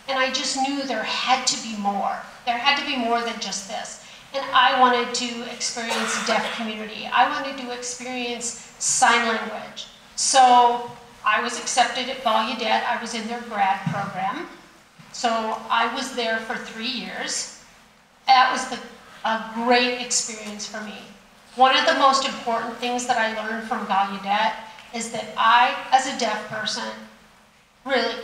And I just knew there had to be more. There had to be more than just this. And I wanted to experience deaf community. I wanted to experience sign language. So I was accepted at Gallaudet. I was in their grad program. So I was there for three years. That was the, a great experience for me. One of the most important things that I learned from Gallaudet is that I, as a deaf person, really,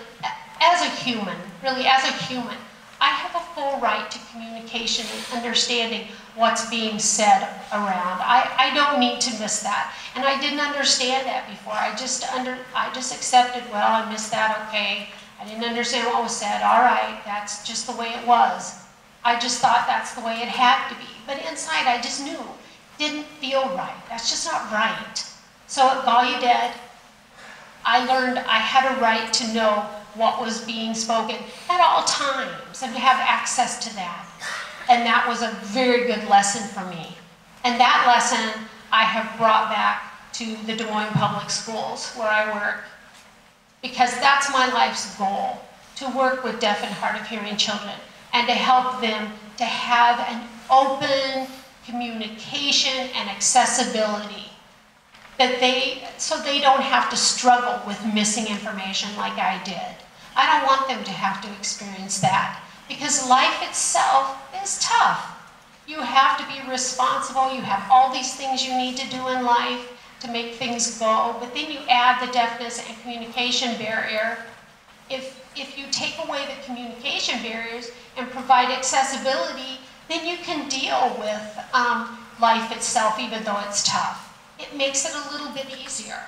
as a human, really as a human, I have a full right to communication and understanding what's being said around. I, I don't need to miss that. And I didn't understand that before. I just under I just accepted, well, I missed that, okay. I didn't understand what was said. All right, that's just the way it was. I just thought that's the way it had to be. But inside I just knew. Didn't feel right. That's just not right. So at Gallaudet, I learned I had a right to know what was being spoken at all times and to have access to that. And that was a very good lesson for me. And that lesson I have brought back to the Des Moines Public Schools where I work because that's my life's goal, to work with deaf and hard of hearing children and to help them to have an open communication and accessibility that they so they don't have to struggle with missing information like I did. I don't want them to have to experience that because life itself is tough. You have to be responsible. You have all these things you need to do in life to make things go, but then you add the deafness and communication barrier. If, if you take away the communication barriers and provide accessibility, then you can deal with um, life itself, even though it's tough. It makes it a little bit easier.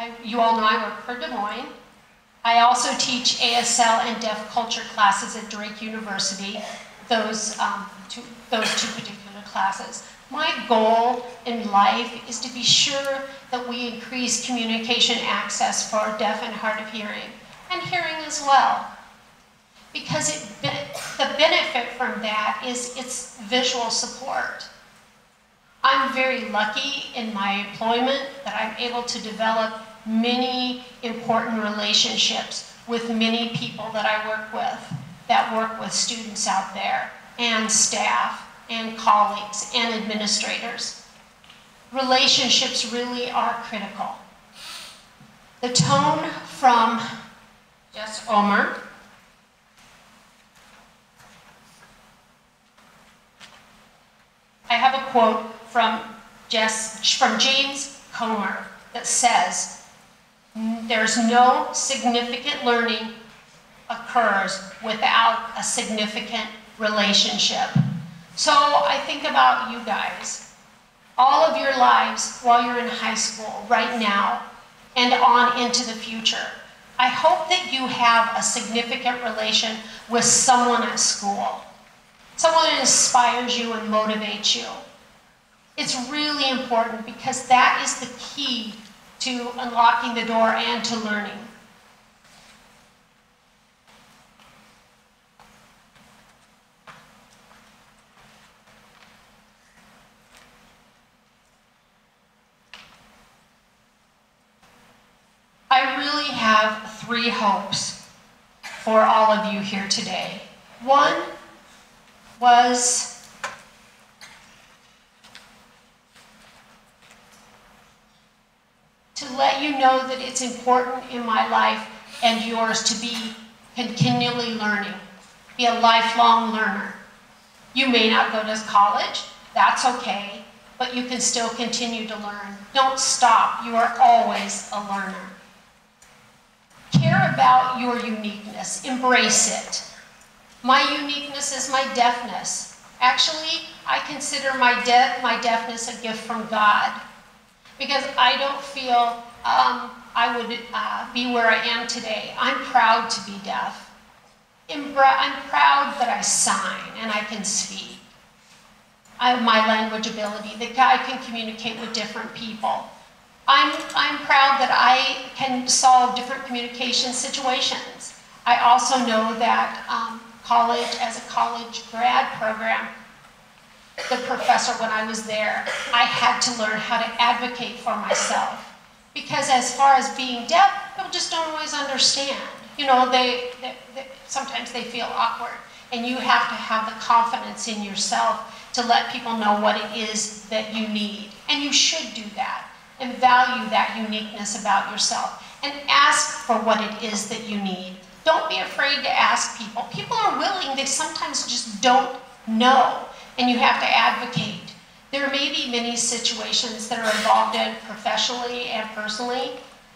I, you all know I work for Des Moines. I also teach ASL and deaf culture classes at Drake University, those, um, two, those two particular classes. My goal in life is to be sure that we increase communication access for deaf and hard of hearing, and hearing as well. Because it, the benefit from that is its visual support. I'm very lucky in my employment that I'm able to develop many important relationships with many people that I work with, that work with students out there, and staff, and colleagues, and administrators. Relationships really are critical. The tone from Jess Omer I have a quote from, Jess, from James Comer that says, there's no significant learning occurs without a significant relationship. So I think about you guys, all of your lives while you're in high school right now and on into the future. I hope that you have a significant relation with someone at school, someone that inspires you and motivates you. It's really important because that is the key to unlocking the door and to learning. I really have three hopes for all of you here today. One was to let you know that it's important in my life and yours to be continually learning, be a lifelong learner. You may not go to college, that's okay, but you can still continue to learn. Don't stop, you are always a learner. About your uniqueness, embrace it. My uniqueness is my deafness. Actually, I consider my, de my deafness a gift from God because I don't feel um, I would uh, be where I am today. I'm proud to be deaf. I'm proud that I sign and I can speak. I have my language ability, that I can communicate with different people. I'm, I'm proud that I can solve different communication situations. I also know that um, college, as a college grad program, the professor when I was there, I had to learn how to advocate for myself. Because as far as being deaf, people just don't always understand. You know, they, they, they, sometimes they feel awkward. And you have to have the confidence in yourself to let people know what it is that you need. And you should do that and value that uniqueness about yourself and ask for what it is that you need. Don't be afraid to ask people. People are willing, they sometimes just don't know and you have to advocate. There may be many situations that are involved in professionally and personally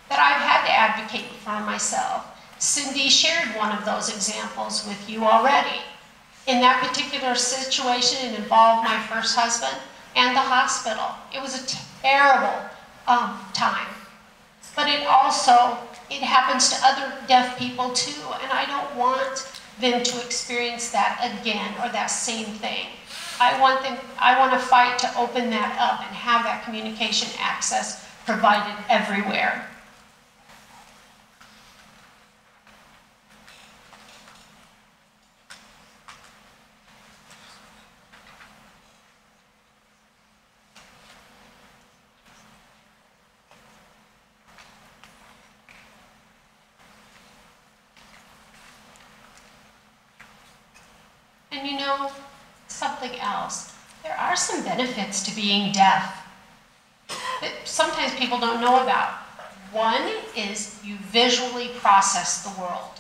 that I've had to advocate for myself. Cindy shared one of those examples with you already. In that particular situation, it involved my first husband and the hospital. It was a terrible um, time. But it also, it happens to other deaf people too, and I don't want them to experience that again or that same thing. I want them, I want to fight to open that up and have that communication access provided everywhere. And you know, something else. There are some benefits to being deaf that sometimes people don't know about. One is you visually process the world.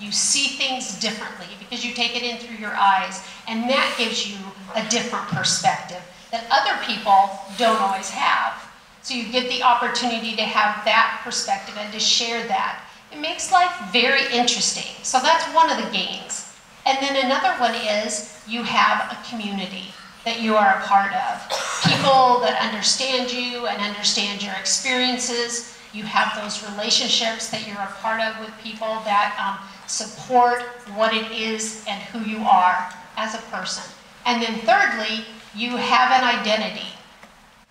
You see things differently because you take it in through your eyes, and that gives you a different perspective that other people don't always have. So you get the opportunity to have that perspective and to share that. It makes life very interesting. So that's one of the gains. And then another one is you have a community that you are a part of. People that understand you and understand your experiences You have those relationships that you're a part of with people that um, support what it is and who you are as a person. And then thirdly, you have an identity.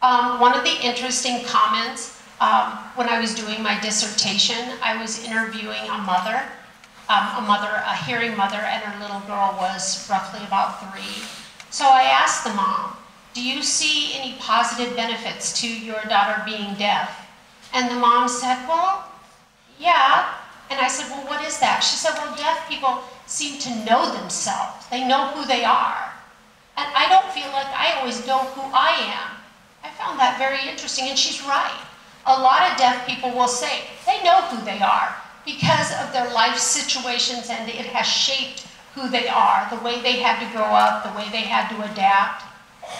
Um, one of the interesting comments um, when I was doing my dissertation, I was interviewing a mother, um, a mother, a hearing mother, and her little girl was roughly about three. So I asked the mom, do you see any positive benefits to your daughter being deaf? And the mom said, well, yeah. And I said, well, what is that? She said, well, deaf people seem to know themselves. They know who they are. And I don't feel like I always know who I am. I found that very interesting, and she's right. A lot of deaf people will say they know who they are because of their life situations and it has shaped who they are, the way they had to grow up, the way they had to adapt.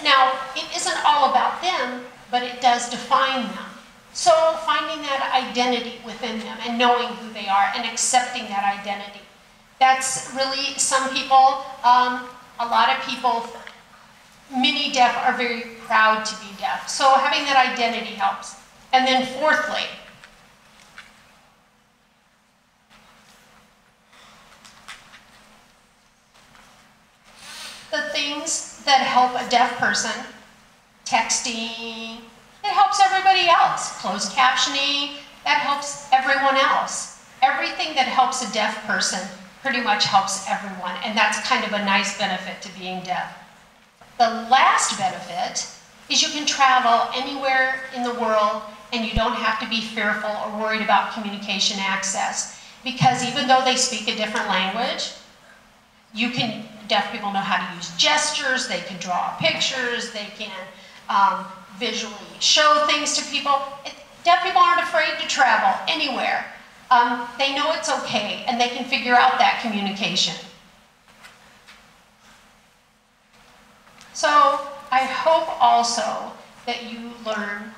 Now, it isn't all about them, but it does define them. So finding that identity within them and knowing who they are and accepting that identity. That's really, some people, um, a lot of people, many deaf are very proud to be deaf. So having that identity helps. And then fourthly, the things that help a deaf person, texting, it helps everybody else. Closed captioning, that helps everyone else. Everything that helps a deaf person pretty much helps everyone, and that's kind of a nice benefit to being deaf. The last benefit is you can travel anywhere in the world and you don't have to be fearful or worried about communication access. Because even though they speak a different language, you can, deaf people know how to use gestures, they can draw pictures, they can um, visually show things to people. It, deaf people aren't afraid to travel anywhere. Um, they know it's okay and they can figure out that communication. So I hope also that you learn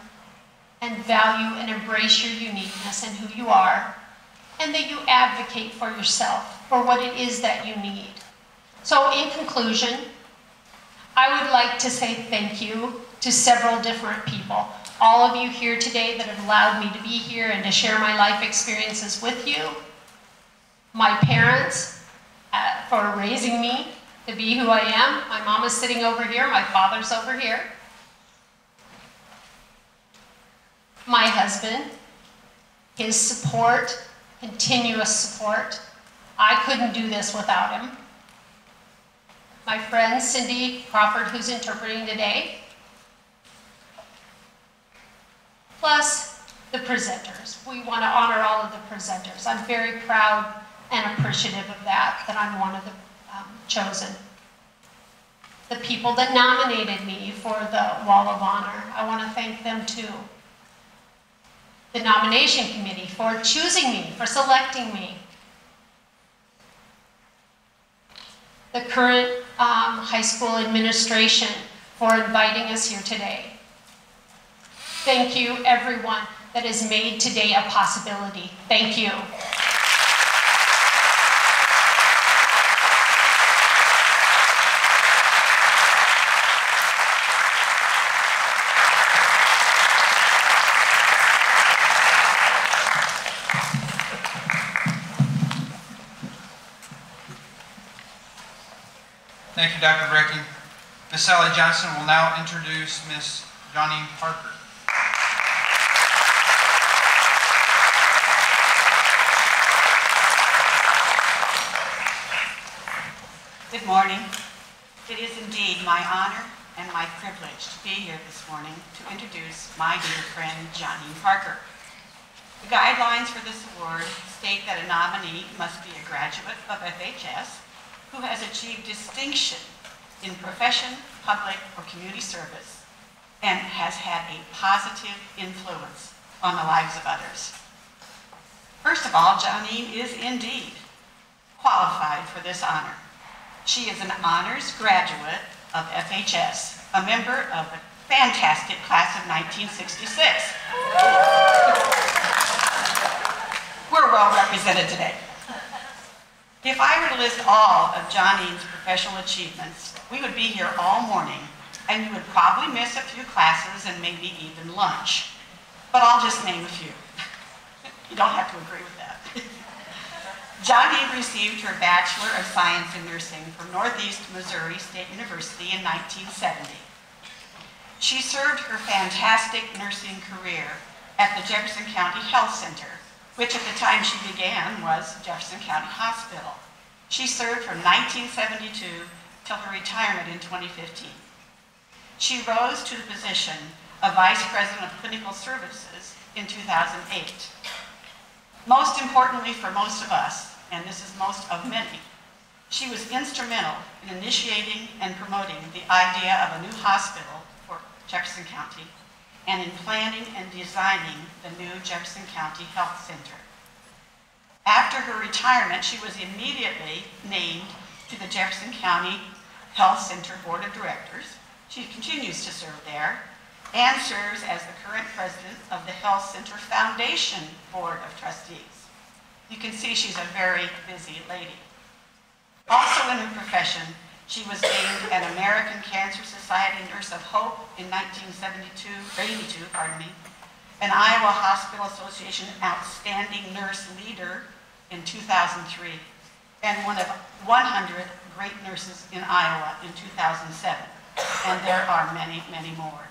and value and embrace your uniqueness and who you are, and that you advocate for yourself, for what it is that you need. So in conclusion, I would like to say thank you to several different people. All of you here today that have allowed me to be here and to share my life experiences with you. My parents uh, for raising me to be who I am. My mom is sitting over here, my father's over here. my husband, his support, continuous support. I couldn't do this without him. My friend Cindy Crawford, who's interpreting today, plus the presenters. We want to honor all of the presenters. I'm very proud and appreciative of that, that I'm one of the um, chosen. The people that nominated me for the Wall of Honor, I want to thank them too the nomination committee for choosing me, for selecting me. The current um, high school administration for inviting us here today. Thank you, everyone that has made today a possibility. Thank you. Thank you, Dr. Brekke. Ms. Sally Johnston will now introduce Ms. Johnny Parker. Good morning. It is indeed my honor and my privilege to be here this morning to introduce my dear friend, Johnny Parker. The guidelines for this award state that a nominee must be a graduate of FHS who has achieved distinction in profession, public, or community service and has had a positive influence on the lives of others. First of all, Joneane is indeed qualified for this honor. She is an honors graduate of FHS, a member of the fantastic class of 1966. We're well represented today. If I were to list all of Joneane's professional achievements, we would be here all morning, and you would probably miss a few classes and maybe even lunch. But I'll just name a few. You don't have to agree with that. Johnny received her Bachelor of Science in Nursing from Northeast Missouri State University in 1970. She served her fantastic nursing career at the Jefferson County Health Center, which at the time she began was Jefferson County Hospital. She served from 1972 till her retirement in 2015. She rose to the position of Vice President of Clinical Services in 2008. Most importantly for most of us, and this is most of many, she was instrumental in initiating and promoting the idea of a new hospital for Jefferson County and in planning and designing the new Jefferson County Health Center. After her retirement, she was immediately named to the Jefferson County Health Center Board of Directors. She continues to serve there and serves as the current president of the Health Center Foundation Board of Trustees. You can see she's a very busy lady. Also in her profession, she was named an American Cancer Society Nurse of Hope in 1972, 82, pardon me, an Iowa Hospital Association Outstanding Nurse Leader in 2003, and one of 100 great nurses in Iowa in 2007. And there are many, many more.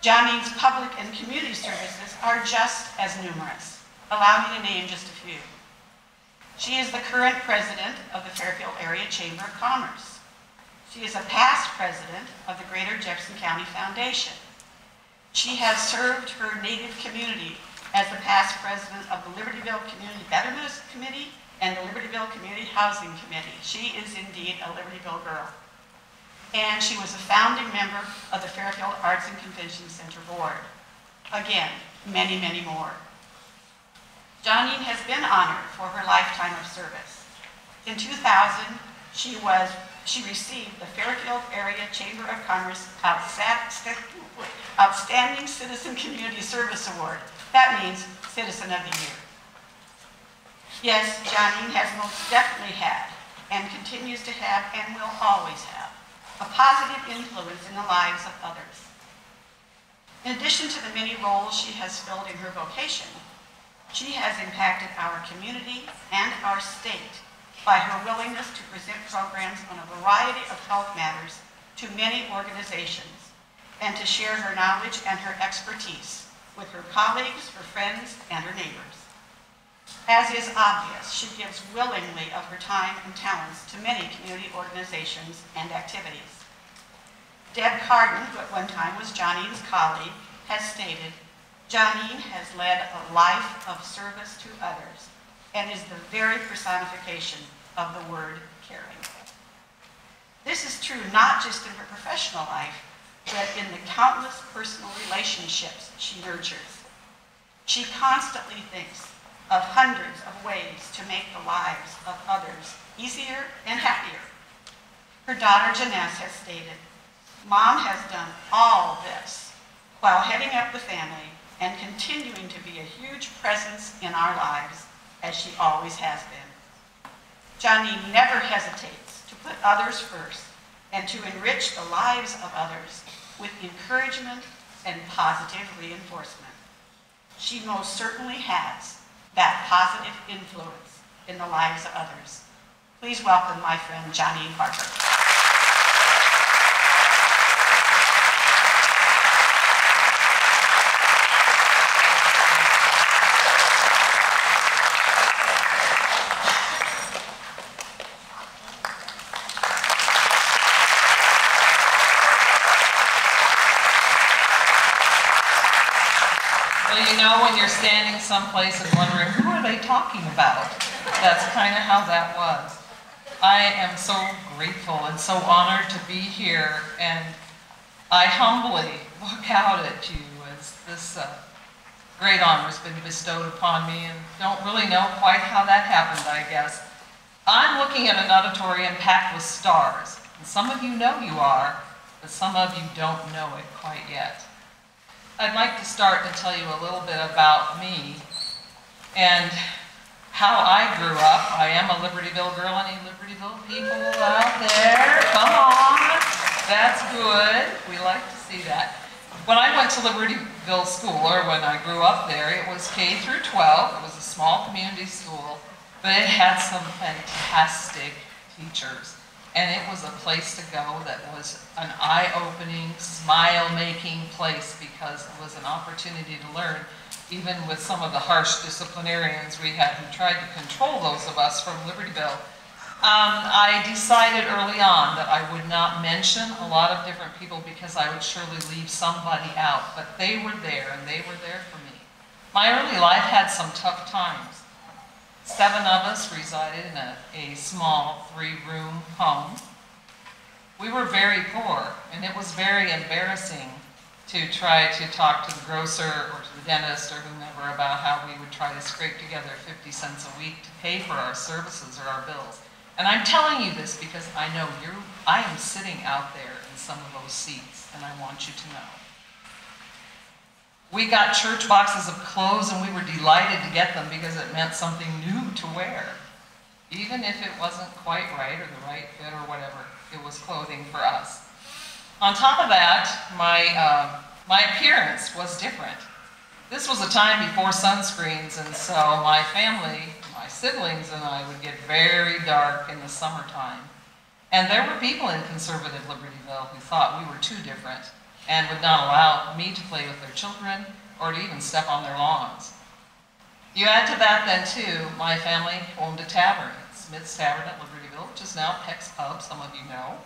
Joneane's public and community services are just as numerous. Allow me to name just a few. She is the current president of the Fairfield Area Chamber of Commerce. She is a past president of the Greater Jefferson County Foundation. She has served her native community as the past president of the Libertyville Community Betterment Committee and the Libertyville Community Housing Committee. She is indeed a Libertyville girl. And she was a founding member of the Fairfield Arts and Convention Center Board. Again, many, many more. Joneane has been honored for her lifetime of service. In 2000, she was she received the Fairfield Area Chamber of Commerce Outstanding Citizen Community Service Award. That means Citizen of the Year. Yes, Joneane has most definitely had and continues to have and will always have a positive influence in the lives of others. In addition to the many roles she has filled in her vocation, she has impacted our community and our state by her willingness to present programs on a variety of health matters to many organizations and to share her knowledge and her expertise with her colleagues, her friends, and her neighbors. As is obvious, she gives willingly of her time and talents to many community organizations and activities. Deb Carden, who at one time was Joneane's colleague, has stated, Joneane has led a life of service to others and is the very personification of the word caring. This is true not just in her professional life, but in the countless personal relationships she nurtures. She constantly thinks of hundreds of ways to make the lives of others easier and happier. Her daughter Janess has stated, Mom has done all this while heading up the family and continuing to be a huge presence in our lives, as she always has been. Joneane never hesitates to put others first and to enrich the lives of others with encouragement and positive reinforcement. She most certainly has that positive influence in the lives of others. Please welcome my friend Joneane Parker. Well, you know, when you're standing someplace and wondering, who are they talking about? That's kind of how that was. I am so grateful and so honored to be here, and I humbly look out at you as this uh, great honor has been bestowed upon me, and don't really know quite how that happened, I guess. I'm looking at an auditorium packed with stars, and some of you know you are, but some of you don't know it quite yet. I'd like to start and tell you a little bit about me and how I grew up. I am a Libertyville girl. Any Libertyville people out there? Come on. That's good. We like to see that. When I went to Libertyville School, or when I grew up there, it was K through 12. It was a small community school, but it had some fantastic teachers. And it was a place to go that was an eye-opening, smile-making place because it was an opportunity to learn, even with some of the harsh disciplinarians we had who tried to control those of us from Libertyville. Um, I decided early on that I would not mention a lot of different people because I would surely leave somebody out, but they were there and they were there for me. My early life had some tough times. Seven of us resided in a, a small three-room home. We were very poor, and it was very embarrassing to try to talk to the grocer or to the dentist or whomever about how we would try to scrape together 50 cents a week to pay for our services or our bills. And I'm telling you this because I know you're, I am sitting out there in some of those seats, and I want you to know. We got church boxes of clothes and we were delighted to get them because it meant something new to wear. Even if it wasn't quite right or the right fit or whatever, it was clothing for us. On top of that, my, uh, my appearance was different. This was a time before sunscreens, and so my family, my siblings and I would get very dark in the summertime. And there were people in conservative Libertyville who thought we were too different and would not allow me to play with their children or to even step on their lawns. You add to that then too, my family owned a tavern, Smith's Tavern at Libertyville, which is now Peck's Pub, some of you know.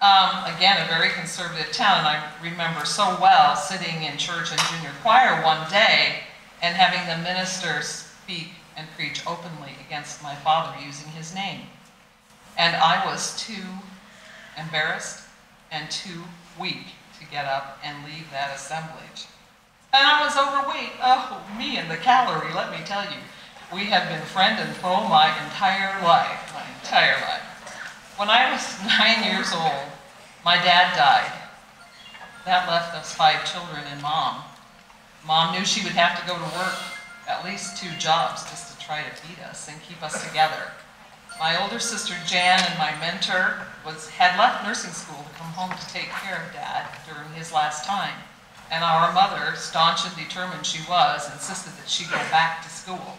Um, again, a very conservative town, and I remember so well sitting in church and junior choir one day and having the minister speak and preach openly against my father using his name. And I was too embarrassed and too weak get up and leave that assemblage. And I was overweight. Oh, me and the calorie, let me tell you. We have been friend and foe my entire life, my entire life. When I was nine years old, my dad died. That left us five children and mom. Mom knew she would have to go to work, at least two jobs, just to try to feed us and keep us together. My older sister Jan and my mentor was, had left nursing school to come home to take care of dad during his last time. And our mother, staunch and determined she was, insisted that she go back to school.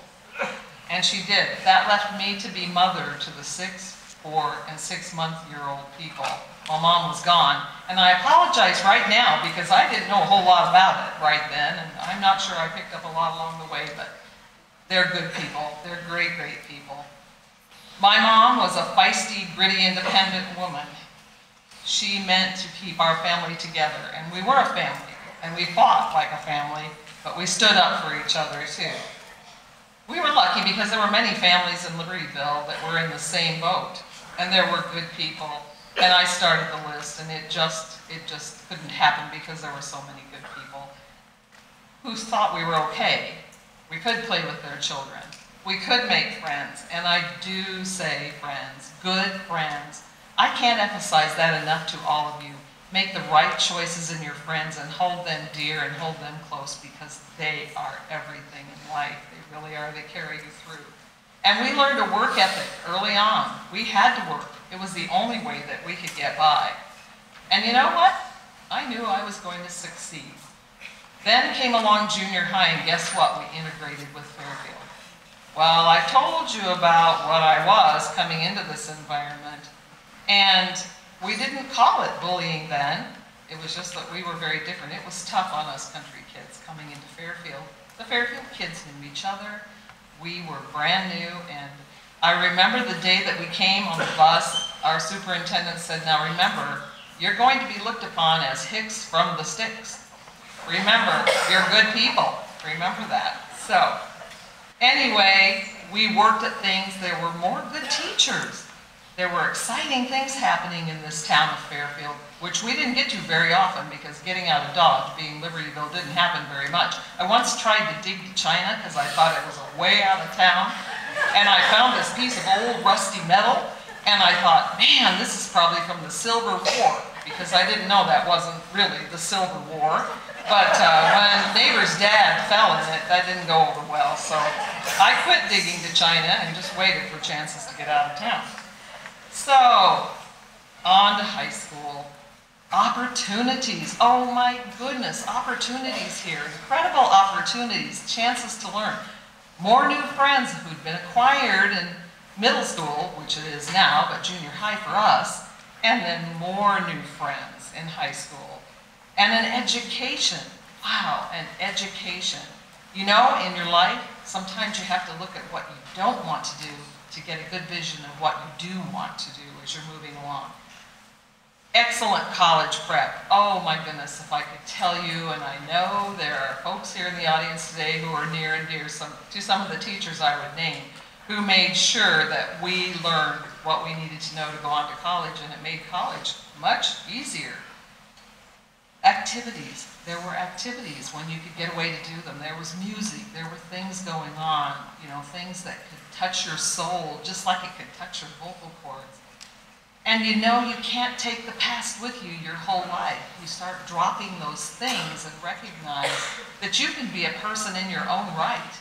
And she did. That left me to be mother to the six, four, and six-month-year-old people while mom was gone. And I apologize right now because I didn't know a whole lot about it right then, and I'm not sure I picked up a lot along the way, but they're good people. They're great, great people. My mom was a feisty, gritty, independent woman. She meant to keep our family together, and we were a family, and we fought like a family, but we stood up for each other too. We were lucky because there were many families in Libertyville that were in the same boat, and there were good people and I started the list, and it just, it just couldn't happen because there were so many good people who thought we were okay. We could play with their children. We could make friends, and I do say friends, good friends. I can't emphasize that enough to all of you. Make the right choices in your friends and hold them dear and hold them close because they are everything in life. They really are. They carry you through. And we learned a work ethic early on. We had to work. It was the only way that we could get by. And you know what? I knew I was going to succeed. Then came along junior high, and guess what? We integrated with Fairfield. Well, I told you about what I was coming into this environment, and we didn't call it bullying then. It was just that we were very different. It was tough on us country kids coming into Fairfield. The Fairfield kids knew each other. We were brand new, and I remember the day that we came on the bus, our superintendent said, now remember, you're going to be looked upon as Hicks from the sticks. Remember, you're good people. Remember that. So, anyway, we worked at things. There were more good teachers. There were exciting things happening in this town of Fairfield, which we didn't get to very often because getting out of Dodge, being Libertyville, didn't happen very much. I once tried to dig to China because I thought it was way out of town and I found this piece of old rusty metal, and I thought, man, this is probably from the Silver War, because I didn't know that wasn't really the Silver War. But uh, when neighbor's dad fell in it, that didn't go over well, so I quit digging to China and just waited for chances to get out of town. So, on to high school. Opportunities, oh my goodness, opportunities here, incredible opportunities, chances to learn. More new friends who'd been acquired in middle school, which it is now, but junior high for us, and then more new friends in high school. And an education, wow, an education. You know, in your life, sometimes you have to look at what you don't want to do to get a good vision of what you do want to do as you're moving along. Excellent college prep. Oh my goodness, if I could tell you, and I know there are folks here in the audience today who are near and dear some, to some of the teachers I would name, who made sure that we learned what we needed to know to go on to college, and it made college much easier. Activities. There were activities when you could get away to do them. There was music. There were things going on, you know, things that could touch your soul just like it could touch your vocal cords. And you know you can't take the past with you your whole life. You start dropping those things and recognize that you can be a person in your own right.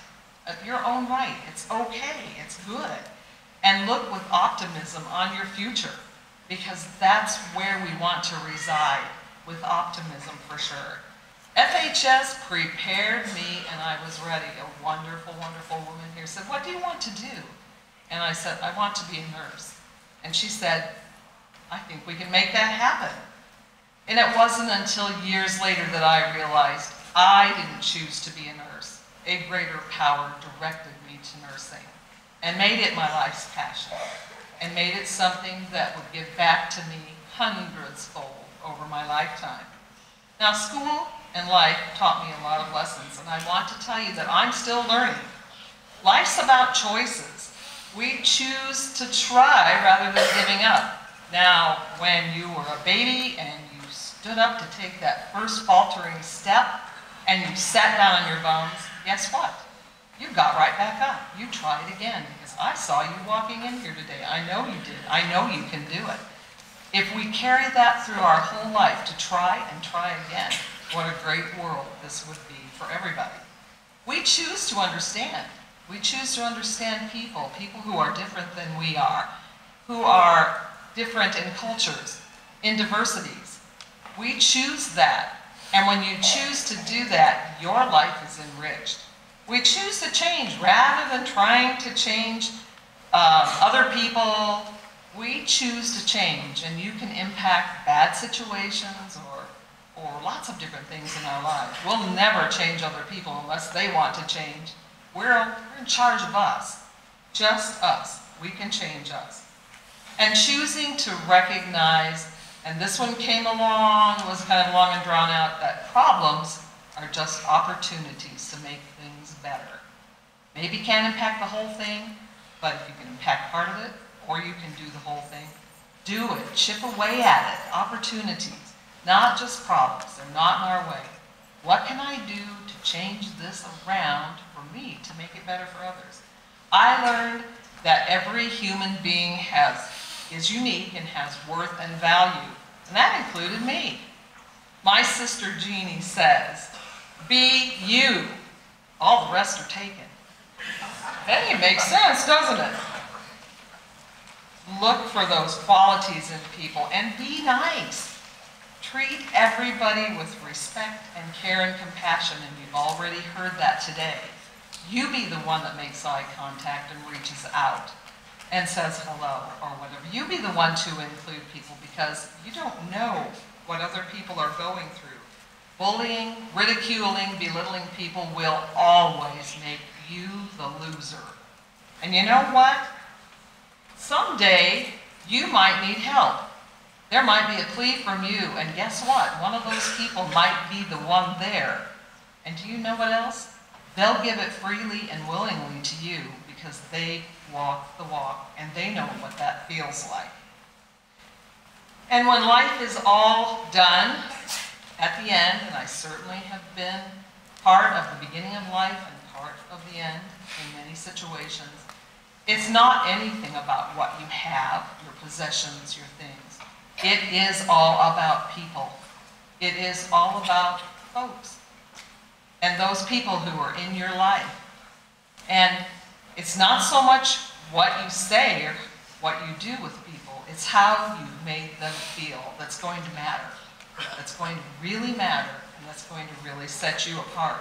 Your own right. It's okay. It's good. And look with optimism on your future because that's where we want to reside with optimism for sure. FHS prepared me and I was ready. A wonderful, wonderful woman here said, what do you want to do? And I said, I want to be a nurse. And she said, I think we can make that happen. And it wasn't until years later that I realized I didn't choose to be a nurse. A greater power directed me to nursing and made it my life's passion and made it something that would give back to me hundreds fold over my lifetime. Now, school and life taught me a lot of lessons, and I want to tell you that I'm still learning. Life's about choices. We choose to try rather than giving up. Now, when you were a baby and you stood up to take that first faltering step and you sat down on your bones, guess what? You got right back up. You tried again because I saw you walking in here today. I know you did. I know you can do it. If we carry that through our whole life to try and try again, what a great world this would be for everybody. We choose to understand. We choose to understand people, people who are different than we are, who are different in cultures, in diversities. We choose that. And when you choose to do that, your life is enriched. We choose to change rather than trying to change uh, other people. We choose to change, and you can impact bad situations or, or lots of different things in our lives. We'll never change other people unless they want to change. We're, we're in charge of us, just us. We can change us and choosing to recognize, and this one came along, was kind of long and drawn out, that problems are just opportunities to make things better. Maybe can't impact the whole thing, but if you can impact part of it, or you can do the whole thing, do it. Chip away at it. Opportunities, not just problems. They're not in our way. What can I do to change this around for me to make it better for others? I learned that every human being has is unique and has worth and value. And that included me. My sister Jeannie says, be you. All the rest are taken. Hey, it makes sense, doesn't it? Look for those qualities in people and be nice. Treat everybody with respect and care and compassion, and you've already heard that today. You be the one that makes eye contact and reaches out and says hello or whatever. You be the one to include people because you don't know what other people are going through. Bullying, ridiculing, belittling people will always make you the loser. And you know what? Someday you might need help. There might be a plea from you, and guess what? One of those people might be the one there. And do you know what else? They'll give it freely and willingly to you because they walk the walk and they know what that feels like. And when life is all done at the end, and I certainly have been part of the beginning of life and part of the end in many situations, it's not anything about what you have, your possessions, your things. It is all about people. It is all about folks and those people who are in your life. And it's not so much what you say or what you do with people, it's how you made them feel that's going to matter. that's going to really matter and that's going to really set you apart.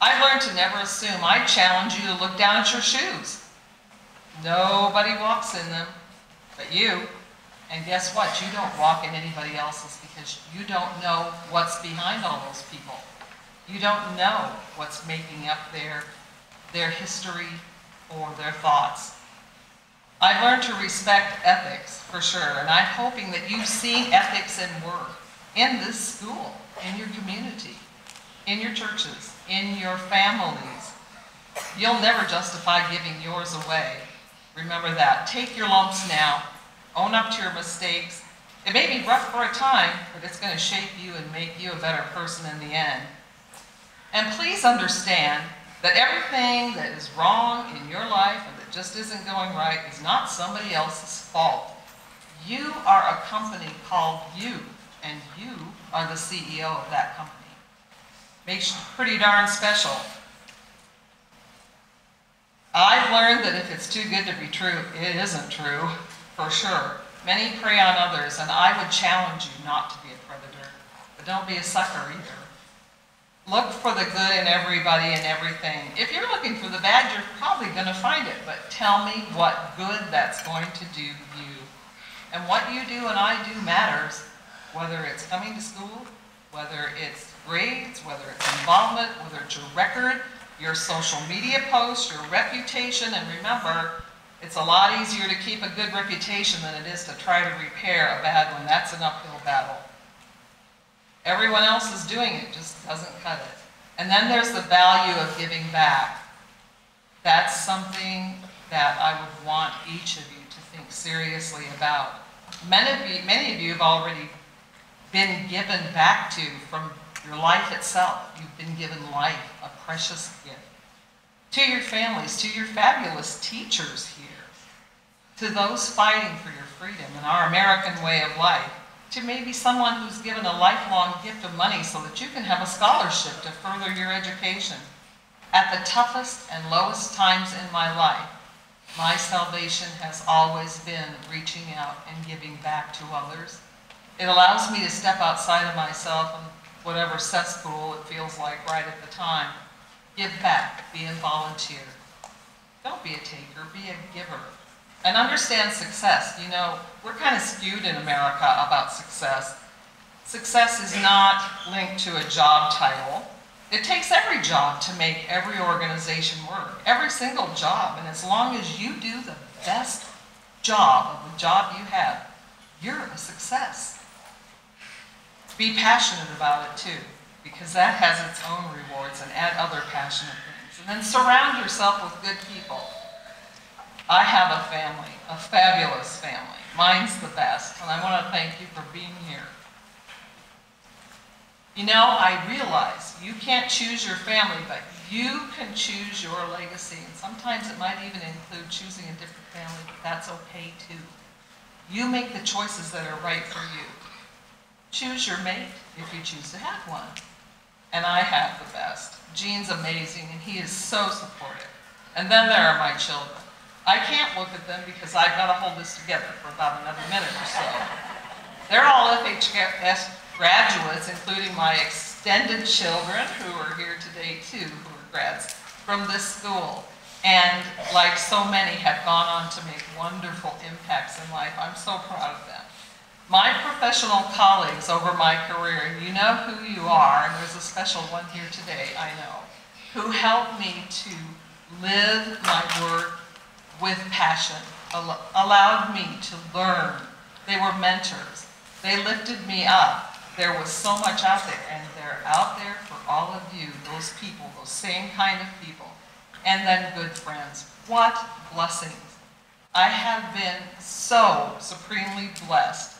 I've learned to never assume. I challenge you to look down at your shoes. Nobody walks in them but you. And guess what? You don't walk in anybody else's because you don't know what's behind all those people. You don't know what's making up their, their history or their thoughts. I've learned to respect ethics for sure, and I'm hoping that you've seen ethics in work in this school, in your community, in your churches, in your families. You'll never justify giving yours away. Remember that. Take your lumps now. Own up to your mistakes. It may be rough for a time, but it's going to shape you and make you a better person in the end. And please understand that everything that is wrong in your life and that just isn't going right is not somebody else's fault. You are a company called you, and you are the CEO of that company. Makes you pretty darn special. I've learned that if it's too good to be true, it isn't true, for sure. Many prey on others, and I would challenge you not to be a predator, but don't be a sucker either. Look for the good in everybody and everything. If you're looking for the bad, you're probably going to find it, but tell me what good that's going to do you. And what you do and I do matters, whether it's coming to school, whether it's grades, whether it's involvement, whether it's your record, your social media posts, your reputation, and remember, it's a lot easier to keep a good reputation than it is to try to repair a bad one. That's an uphill battle. Everyone else is doing it, just doesn't cut it. And then there's the value of giving back. That's something that I would want each of you to think seriously about. Many of you, many of you have already been given back to from your life itself. You've been given life, a precious gift. To your families, to your fabulous teachers here, to those fighting for your freedom and our American way of life, to maybe someone who's given a lifelong gift of money so that you can have a scholarship to further your education. At the toughest and lowest times in my life, my salvation has always been reaching out and giving back to others. It allows me to step outside of myself and whatever cesspool it feels like right at the time. Give back, be a volunteer. Don't be a taker, be a giver. And understand success. You know, we're kind of skewed in America about success. Success is not linked to a job title. It takes every job to make every organization work, every single job. And as long as you do the best job of the job you have, you're a success. Be passionate about it too, because that has its own rewards and add other passionate things. And then surround yourself with good people. I have a family, a fabulous family. Mine's the best, and I want to thank you for being here. You know, I realize you can't choose your family, but you can choose your legacy, and sometimes it might even include choosing a different family, but that's okay too. You make the choices that are right for you. Choose your mate if you choose to have one. And I have the best. Gene's amazing, and he is so supportive. And then there are my children. I can't look at them because I've got to hold this together for about another minute or so. They're all FHS graduates, including my extended children who are here today too, who are grads from this school. And like so many have gone on to make wonderful impacts in life. I'm so proud of them. My professional colleagues over my career, you know who you are, and there's a special one here today, I know, who helped me to live my work with passion, al allowed me to learn. They were mentors. They lifted me up. There was so much out there, and they're out there for all of you, those people, those same kind of people. And then good friends. What blessings. I have been so supremely blessed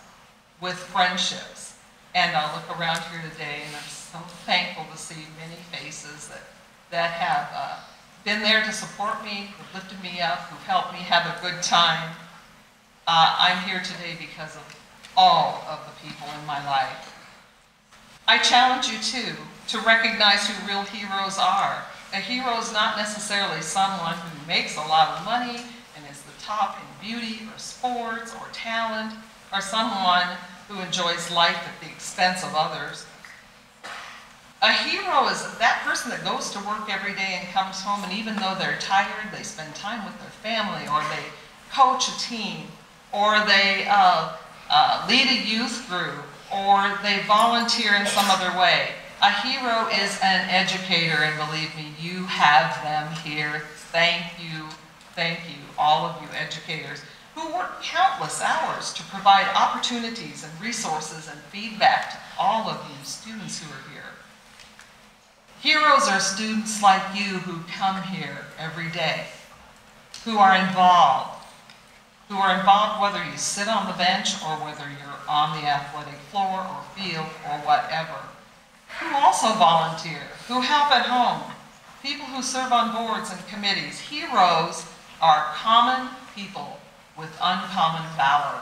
with friendships. And I look around here today, and I'm so thankful to see many faces that, that have uh, been there to support me, who've lifted me up, who've helped me have a good time. Uh, I'm here today because of all of the people in my life. I challenge you too to recognize who real heroes are. A hero is not necessarily someone who makes a lot of money and is the top in beauty or sports or talent, or someone who enjoys life at the expense of others. A hero is that person that goes to work every day and comes home, and even though they're tired, they spend time with their family, or they coach a team, or they uh, uh, lead a youth group, or they volunteer in some other way. A hero is an educator, and believe me, you have them here. Thank you, thank you, all of you educators who work countless hours to provide opportunities and resources and feedback to all of you students who are here. Heroes are students like you who come here every day, who are involved, who are involved whether you sit on the bench or whether you're on the athletic floor or field or whatever, who also volunteer, who help at home, people who serve on boards and committees. Heroes are common people with uncommon valor.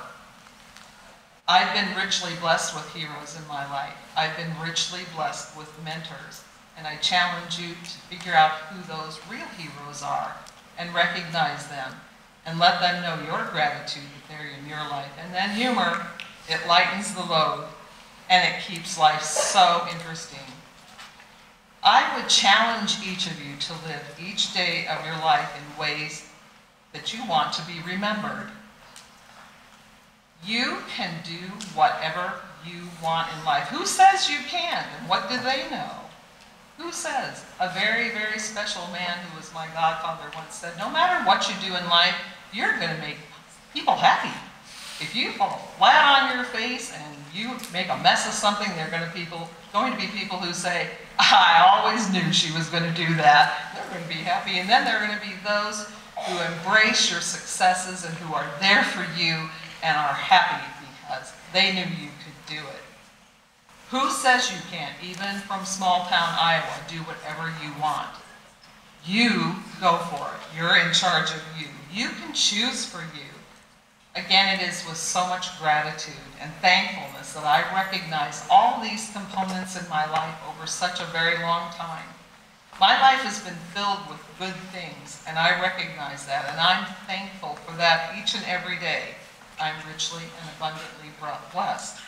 I've been richly blessed with heroes in my life. I've been richly blessed with mentors. And I challenge you to figure out who those real heroes are and recognize them and let them know your gratitude that they're in your life. And then humor, it lightens the load and it keeps life so interesting. I would challenge each of you to live each day of your life in ways that you want to be remembered. You can do whatever you want in life. Who says you can't? And what do they know? Who says? A very, very special man who was my godfather once said, no matter what you do in life, you're going to make people happy. If you fall flat on your face and you make a mess of something, there are going to, people, going to be people who say, I always knew she was going to do that. They're going to be happy. And then there are going to be those who embrace your successes and who are there for you and are happy because they knew you could do it. Who says you can't, even from small town Iowa, do whatever you want? You go for it. You're in charge of you. You can choose for you. Again, it is with so much gratitude and thankfulness that I recognize all these components in my life over such a very long time. My life has been filled with good things, and I recognize that, and I'm thankful for that each and every day. I'm richly and abundantly blessed.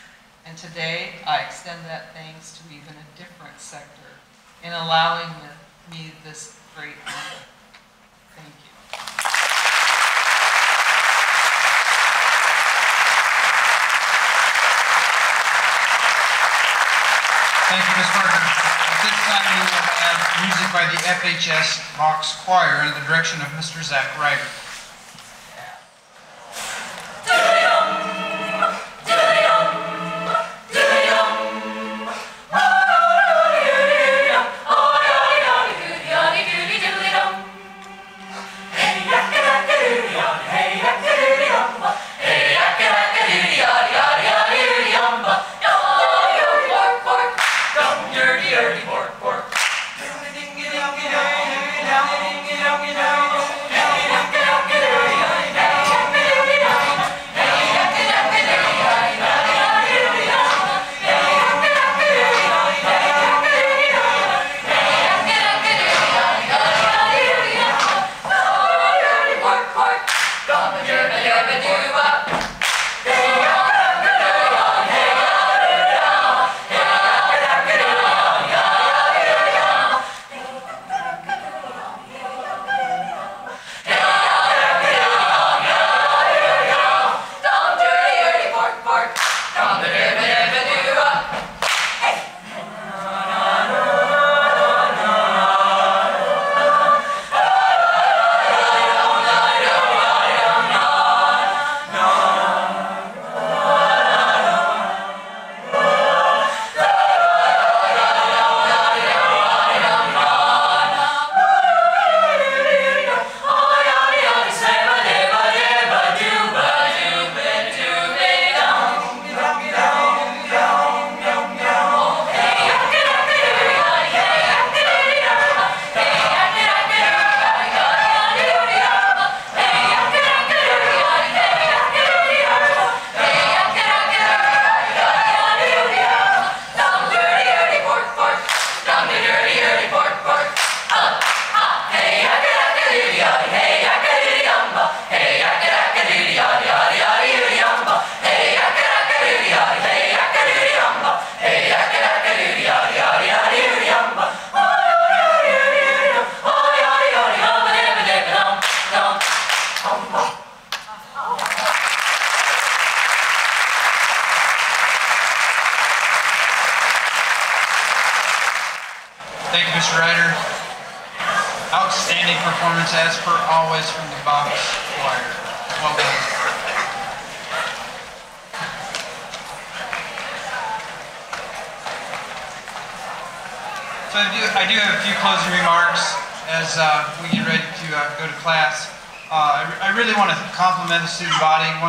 And today, I extend that thanks to even a different sector in allowing me this great honor. Thank you. Thank you, Ms. Parker. This time, we will have music by the FHS Box Choir under the direction of Mr. Zach Ryder.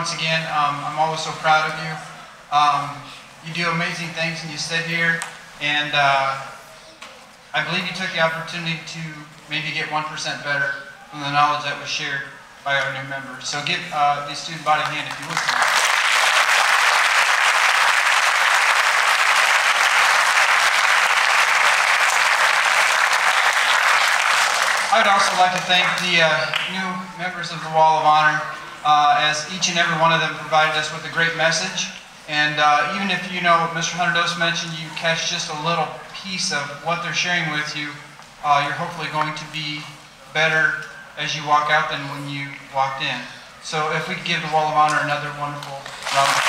Once again. Um, I'm always so proud of you. Um, you do amazing things and you sit here and uh, I believe you took the opportunity to maybe get 1% better from the knowledge that was shared by our new members. So give uh, the student body a hand if you would. I would also like to thank the uh, new members of the Wall of Honor, uh, as each and every one of them provided us with a great message. And uh, even if you know Mr. Hunerdosse mentioned, you catch just a little piece of what they're sharing with you, uh, you're hopefully going to be better as you walk out than when you walked in. So if we could give the Wall of Honor another wonderful round.